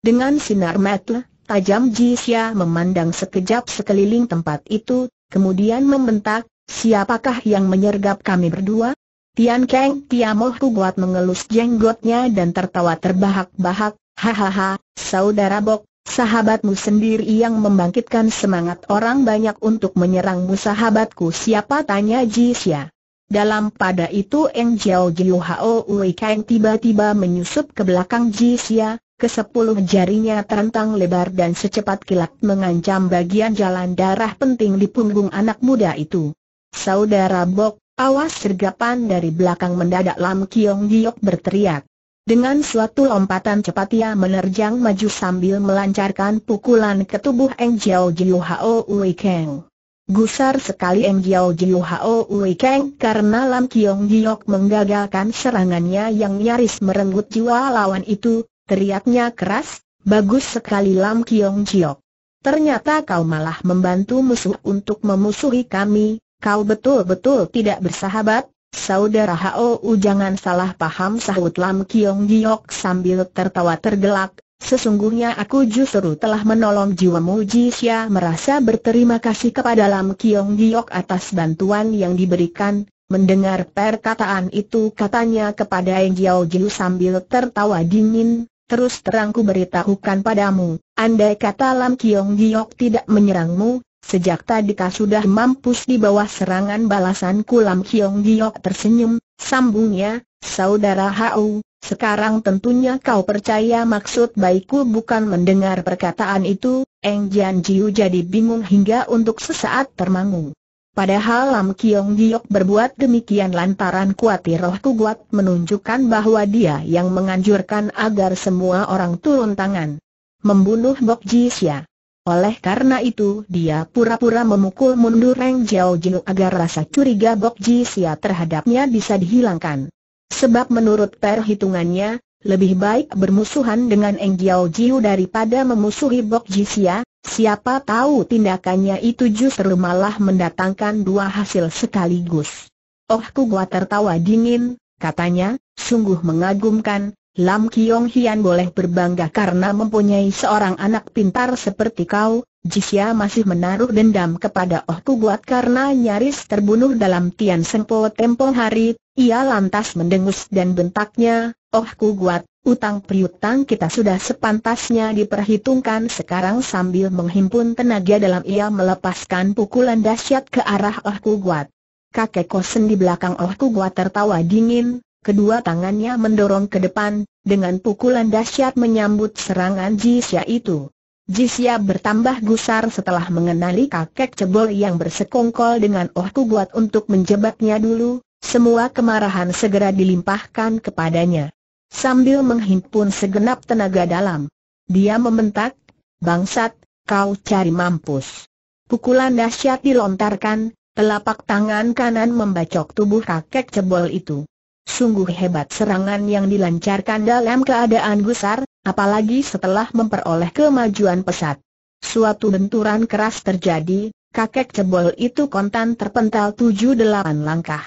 Dengan sinar mata, tajam Ji Xia memandang sekejap sekeliling tempat itu, kemudian membentak, siapakah yang menyergap kami berdua? Tian Kang Tiamoh buat mengelus jenggotnya dan tertawa terbahak-bahak, hahaha, saudara Bok, Sahabatmu sendiri yang membangkitkan semangat orang banyak untuk menyerangmu sahabatku siapa tanya Ji Xia. Dalam pada itu Eng Jiao Jiu Hao Wei Kang tiba-tiba menyusup ke belakang Ji Xia, kesepuluh jarinya terentang lebar dan secepat kilat mengancam bagian jalan darah penting di punggung anak muda itu. Saudara Bok, awas sergapan dari belakang mendadak Lam Kiong Giok berteriak. Dengan suatu lompatan cepat ia menerjang maju sambil melancarkan pukulan ke tubuh Eng Jiao Jiu Hao Wei Keng. Gusar sekali Eng Jiao Jiu Hao Wei Keng karena Lam Kiong Giok menggagalkan serangannya yang nyaris merenggut jiwa lawan itu, teriaknya keras, bagus sekali Lam Kiong Jiok. Ternyata kau malah membantu musuh untuk memusuhi kami, kau betul-betul tidak bersahabat, Saudara Hou jangan salah paham sahut Lam Kiong Giok sambil tertawa tergelak, sesungguhnya aku justru telah menolong jiwamu Jisya merasa berterima kasih kepada Lam Kiong Giok atas bantuan yang diberikan, mendengar perkataan itu katanya kepada Eng Jiao Jiu sambil tertawa dingin, terus terang ku beritahukan padamu, andai kata Lam Kiong Giok tidak menyerangmu, sejak tadi kau sudah mampus di bawah serangan balasan Kulam Hiong Giok tersenyum, sambungnya, saudara Hau, sekarang tentunya kau percaya maksud baikku bukan mendengar perkataan itu, Eng Jian Jiu jadi bingung hingga untuk sesaat termangu. Padahal Lam Kiong Giok berbuat demikian lantaran kuatir roh kuat menunjukkan bahwa dia yang menganjurkan agar semua orang turun tangan. Membunuh Bok Ji Xia. Oleh karena itu dia pura-pura memukul mundur Reng Jiao Jiu agar rasa curiga Bok Ji Xia terhadapnya bisa dihilangkan. Sebab menurut perhitungannya, lebih baik bermusuhan dengan Eng Jiao Jiu daripada memusuhi Bok Jisia, siapa tahu tindakannya itu justru malah mendatangkan dua hasil sekaligus. Oh ku gua tertawa dingin, katanya, sungguh mengagumkan, Lam Kiong Hian boleh berbangga karena mempunyai seorang anak pintar seperti kau, Jisya masih menaruh dendam kepada Oh Kuguat karena nyaris terbunuh dalam Tian Sengpo tempo hari, ia lantas mendengus dan bentaknya, Oh Kuguat, utang piutang kita sudah sepantasnya diperhitungkan sekarang sambil menghimpun tenaga dalam ia melepaskan pukulan dahsyat ke arah Oh Kuguat. Kakek kosen di belakang Oh Kuguat tertawa dingin, kedua tangannya mendorong ke depan, dengan pukulan dahsyat menyambut serangan Jisya itu. Jisya bertambah gusar setelah mengenali kakek cebol yang bersekongkol dengan Oh Kuguat untuk menjebaknya dulu, semua kemarahan segera dilimpahkan kepadanya. Sambil menghimpun segenap tenaga dalam, dia membentak, Bangsat, kau cari mampus. Pukulan dahsyat dilontarkan, telapak tangan kanan membacok tubuh kakek cebol itu. Sungguh hebat serangan yang dilancarkan dalam keadaan gusar, apalagi setelah memperoleh kemajuan pesat. Suatu benturan keras terjadi, kakek cebol itu kontan terpental tujuh delapan langkah.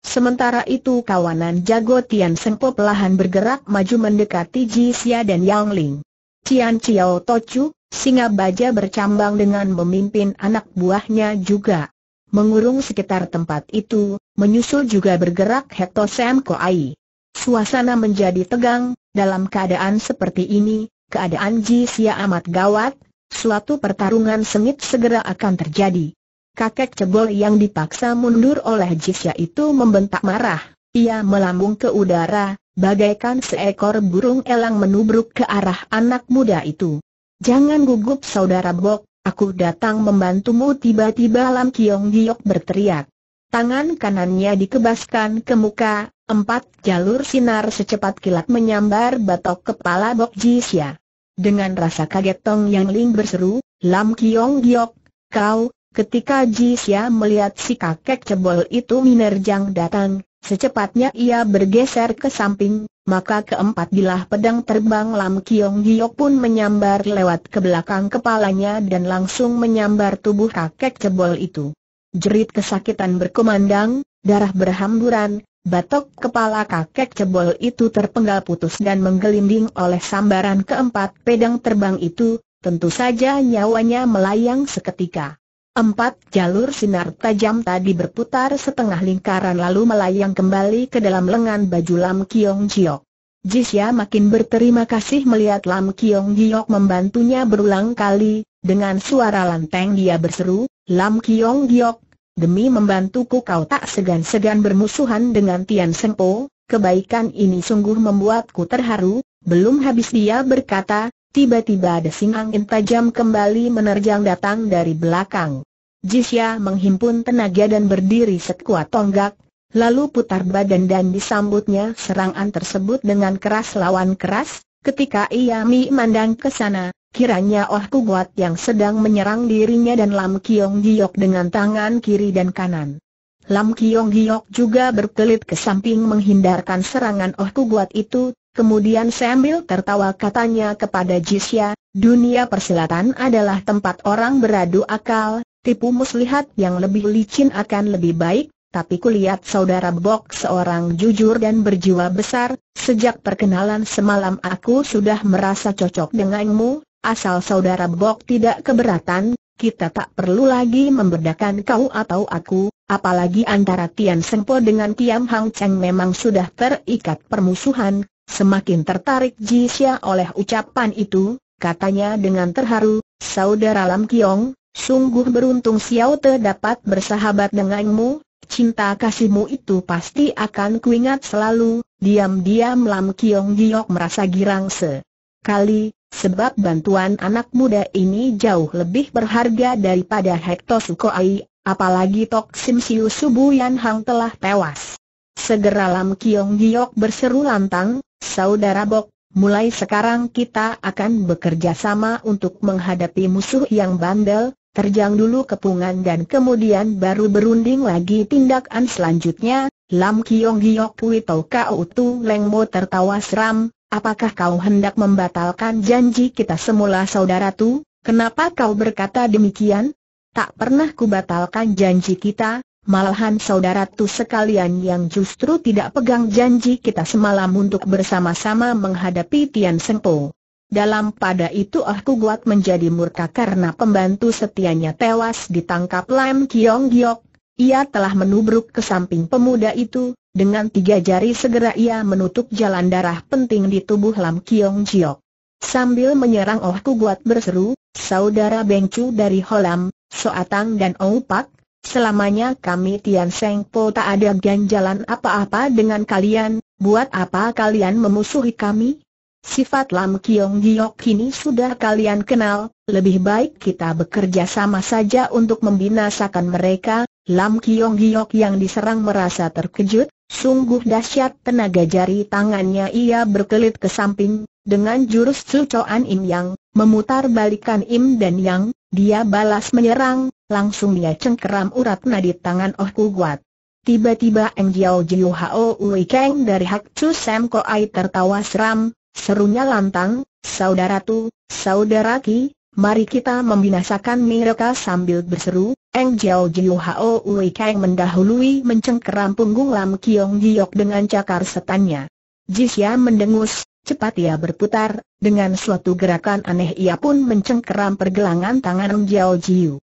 Sementara itu kawanan jago Tian Sengpo pelahan bergerak maju mendekati Ji Xia dan Yang Ling. Tian Chiao Tochu, singa baja bercambang dengan memimpin anak buahnya juga mengurung sekitar tempat itu, menyusul juga bergerak Hekto Sam Koai. Suasana menjadi tegang, dalam keadaan seperti ini, keadaan Ji Sia amat gawat, suatu pertarungan sengit segera akan terjadi. Kakek cebol yang dipaksa mundur oleh Jisya itu membentak marah, ia melambung ke udara, bagaikan seekor burung elang menubruk ke arah anak muda itu. Jangan gugup saudara Bok, Aku datang membantumu tiba-tiba Lam Kiong Giok berteriak. Tangan kanannya dikebaskan ke muka, empat jalur sinar secepat kilat menyambar batok kepala Bok Jisya. Dengan rasa kaget Tong Yang Ling berseru, Lam Kiong Giok, kau, ketika Jisya melihat si kakek cebol itu minerjang datang, secepatnya ia bergeser ke samping, maka keempat bilah pedang terbang Lam Kiong Giok pun menyambar lewat ke belakang kepalanya dan langsung menyambar tubuh kakek cebol itu. Jerit kesakitan berkumandang, darah berhamburan, batok kepala kakek cebol itu terpenggal putus dan menggelinding oleh sambaran keempat pedang terbang itu, tentu saja nyawanya melayang seketika. Empat jalur sinar tajam tadi berputar setengah lingkaran lalu melayang kembali ke dalam lengan baju Lam Kiong Jiok. Jisya makin berterima kasih melihat Lam Kiong Jiok membantunya berulang kali, dengan suara lanteng dia berseru, Lam Kiong Giok, demi membantuku kau tak segan-segan bermusuhan dengan Tian Sengpo, kebaikan ini sungguh membuatku terharu, belum habis dia berkata, tiba-tiba ada angin tajam kembali menerjang datang dari belakang. Jisya menghimpun tenaga dan berdiri sekuat tonggak, lalu putar badan dan disambutnya serangan tersebut dengan keras lawan keras, ketika ia memandang ke sana, kiranya Oh Kubuat yang sedang menyerang dirinya dan Lam Kiong Giok dengan tangan kiri dan kanan. Lam Kiong Giok juga berkelit ke samping menghindarkan serangan Oh Kubuat itu, kemudian sambil tertawa katanya kepada Jisya, dunia persilatan adalah tempat orang beradu akal, tipu muslihat yang lebih licin akan lebih baik, tapi kulihat saudara Bok seorang jujur dan berjiwa besar, sejak perkenalan semalam aku sudah merasa cocok denganmu, asal saudara Bok tidak keberatan, kita tak perlu lagi membedakan kau atau aku, apalagi antara Tian Sengpo dengan Kiam Hang Cheng memang sudah terikat permusuhan, semakin tertarik Ji Xia oleh ucapan itu, katanya dengan terharu, saudara Lam Kiong, Sungguh beruntung Xiao Te dapat bersahabat denganmu, cinta kasihmu itu pasti akan kuingat selalu, diam-diam Lam Kiong Giok merasa girang sekali, sebab bantuan anak muda ini jauh lebih berharga daripada Hekto Sukoai, apalagi Tok Sim Siu Subu Yan Hang telah tewas. Segera Lam Kiong Giok berseru lantang, Saudara Bok, mulai sekarang kita akan bekerja sama untuk menghadapi musuh yang bandel, terjang dulu kepungan dan kemudian baru berunding lagi tindakan selanjutnya, Lam Kiong Giok Pui Tau Kau Tu Leng Mo tertawa seram, apakah kau hendak membatalkan janji kita semula saudara tu, kenapa kau berkata demikian? Tak pernah kubatalkan janji kita, malahan saudara tu sekalian yang justru tidak pegang janji kita semalam untuk bersama-sama menghadapi Tian Sengpo. Dalam pada itu aku kuat menjadi murka karena pembantu setianya tewas ditangkap Lam Kiong Giok. Ia telah menubruk ke samping pemuda itu, dengan tiga jari segera ia menutup jalan darah penting di tubuh Lam Kiong Giok. Sambil menyerang Oh Kuat berseru, Saudara Bengcu dari Holam, Soatang dan Oupak, selamanya kami Tian Seng Po tak ada ganjalan apa-apa dengan kalian, buat apa kalian memusuhi kami? Sifat Lam Kiong Giok kini sudah kalian kenal, lebih baik kita bekerja sama saja untuk membinasakan mereka. Lam Kiong Giok yang diserang merasa terkejut, sungguh dahsyat tenaga jari tangannya ia berkelit ke samping, dengan jurus Cucoan Im Yang, memutar balikan Im dan Yang, dia balas menyerang, langsung dia cengkeram urat nadi tangan Oh Kuat. Tiba-tiba Eng Jiao Jiu Hao Ui Keng dari Hak Chu Sam Ko Ai tertawa seram, Serunya lantang, saudara tu, saudara ki, mari kita membinasakan mereka sambil berseru, Eng Jiao Jiu Hao Ui Kang mendahului mencengkeram punggung Lam Kiong Giok dengan cakar setannya. Jisya mendengus, cepat ia berputar, dengan suatu gerakan aneh ia pun mencengkeram pergelangan tangan Eng Jiao Jiu.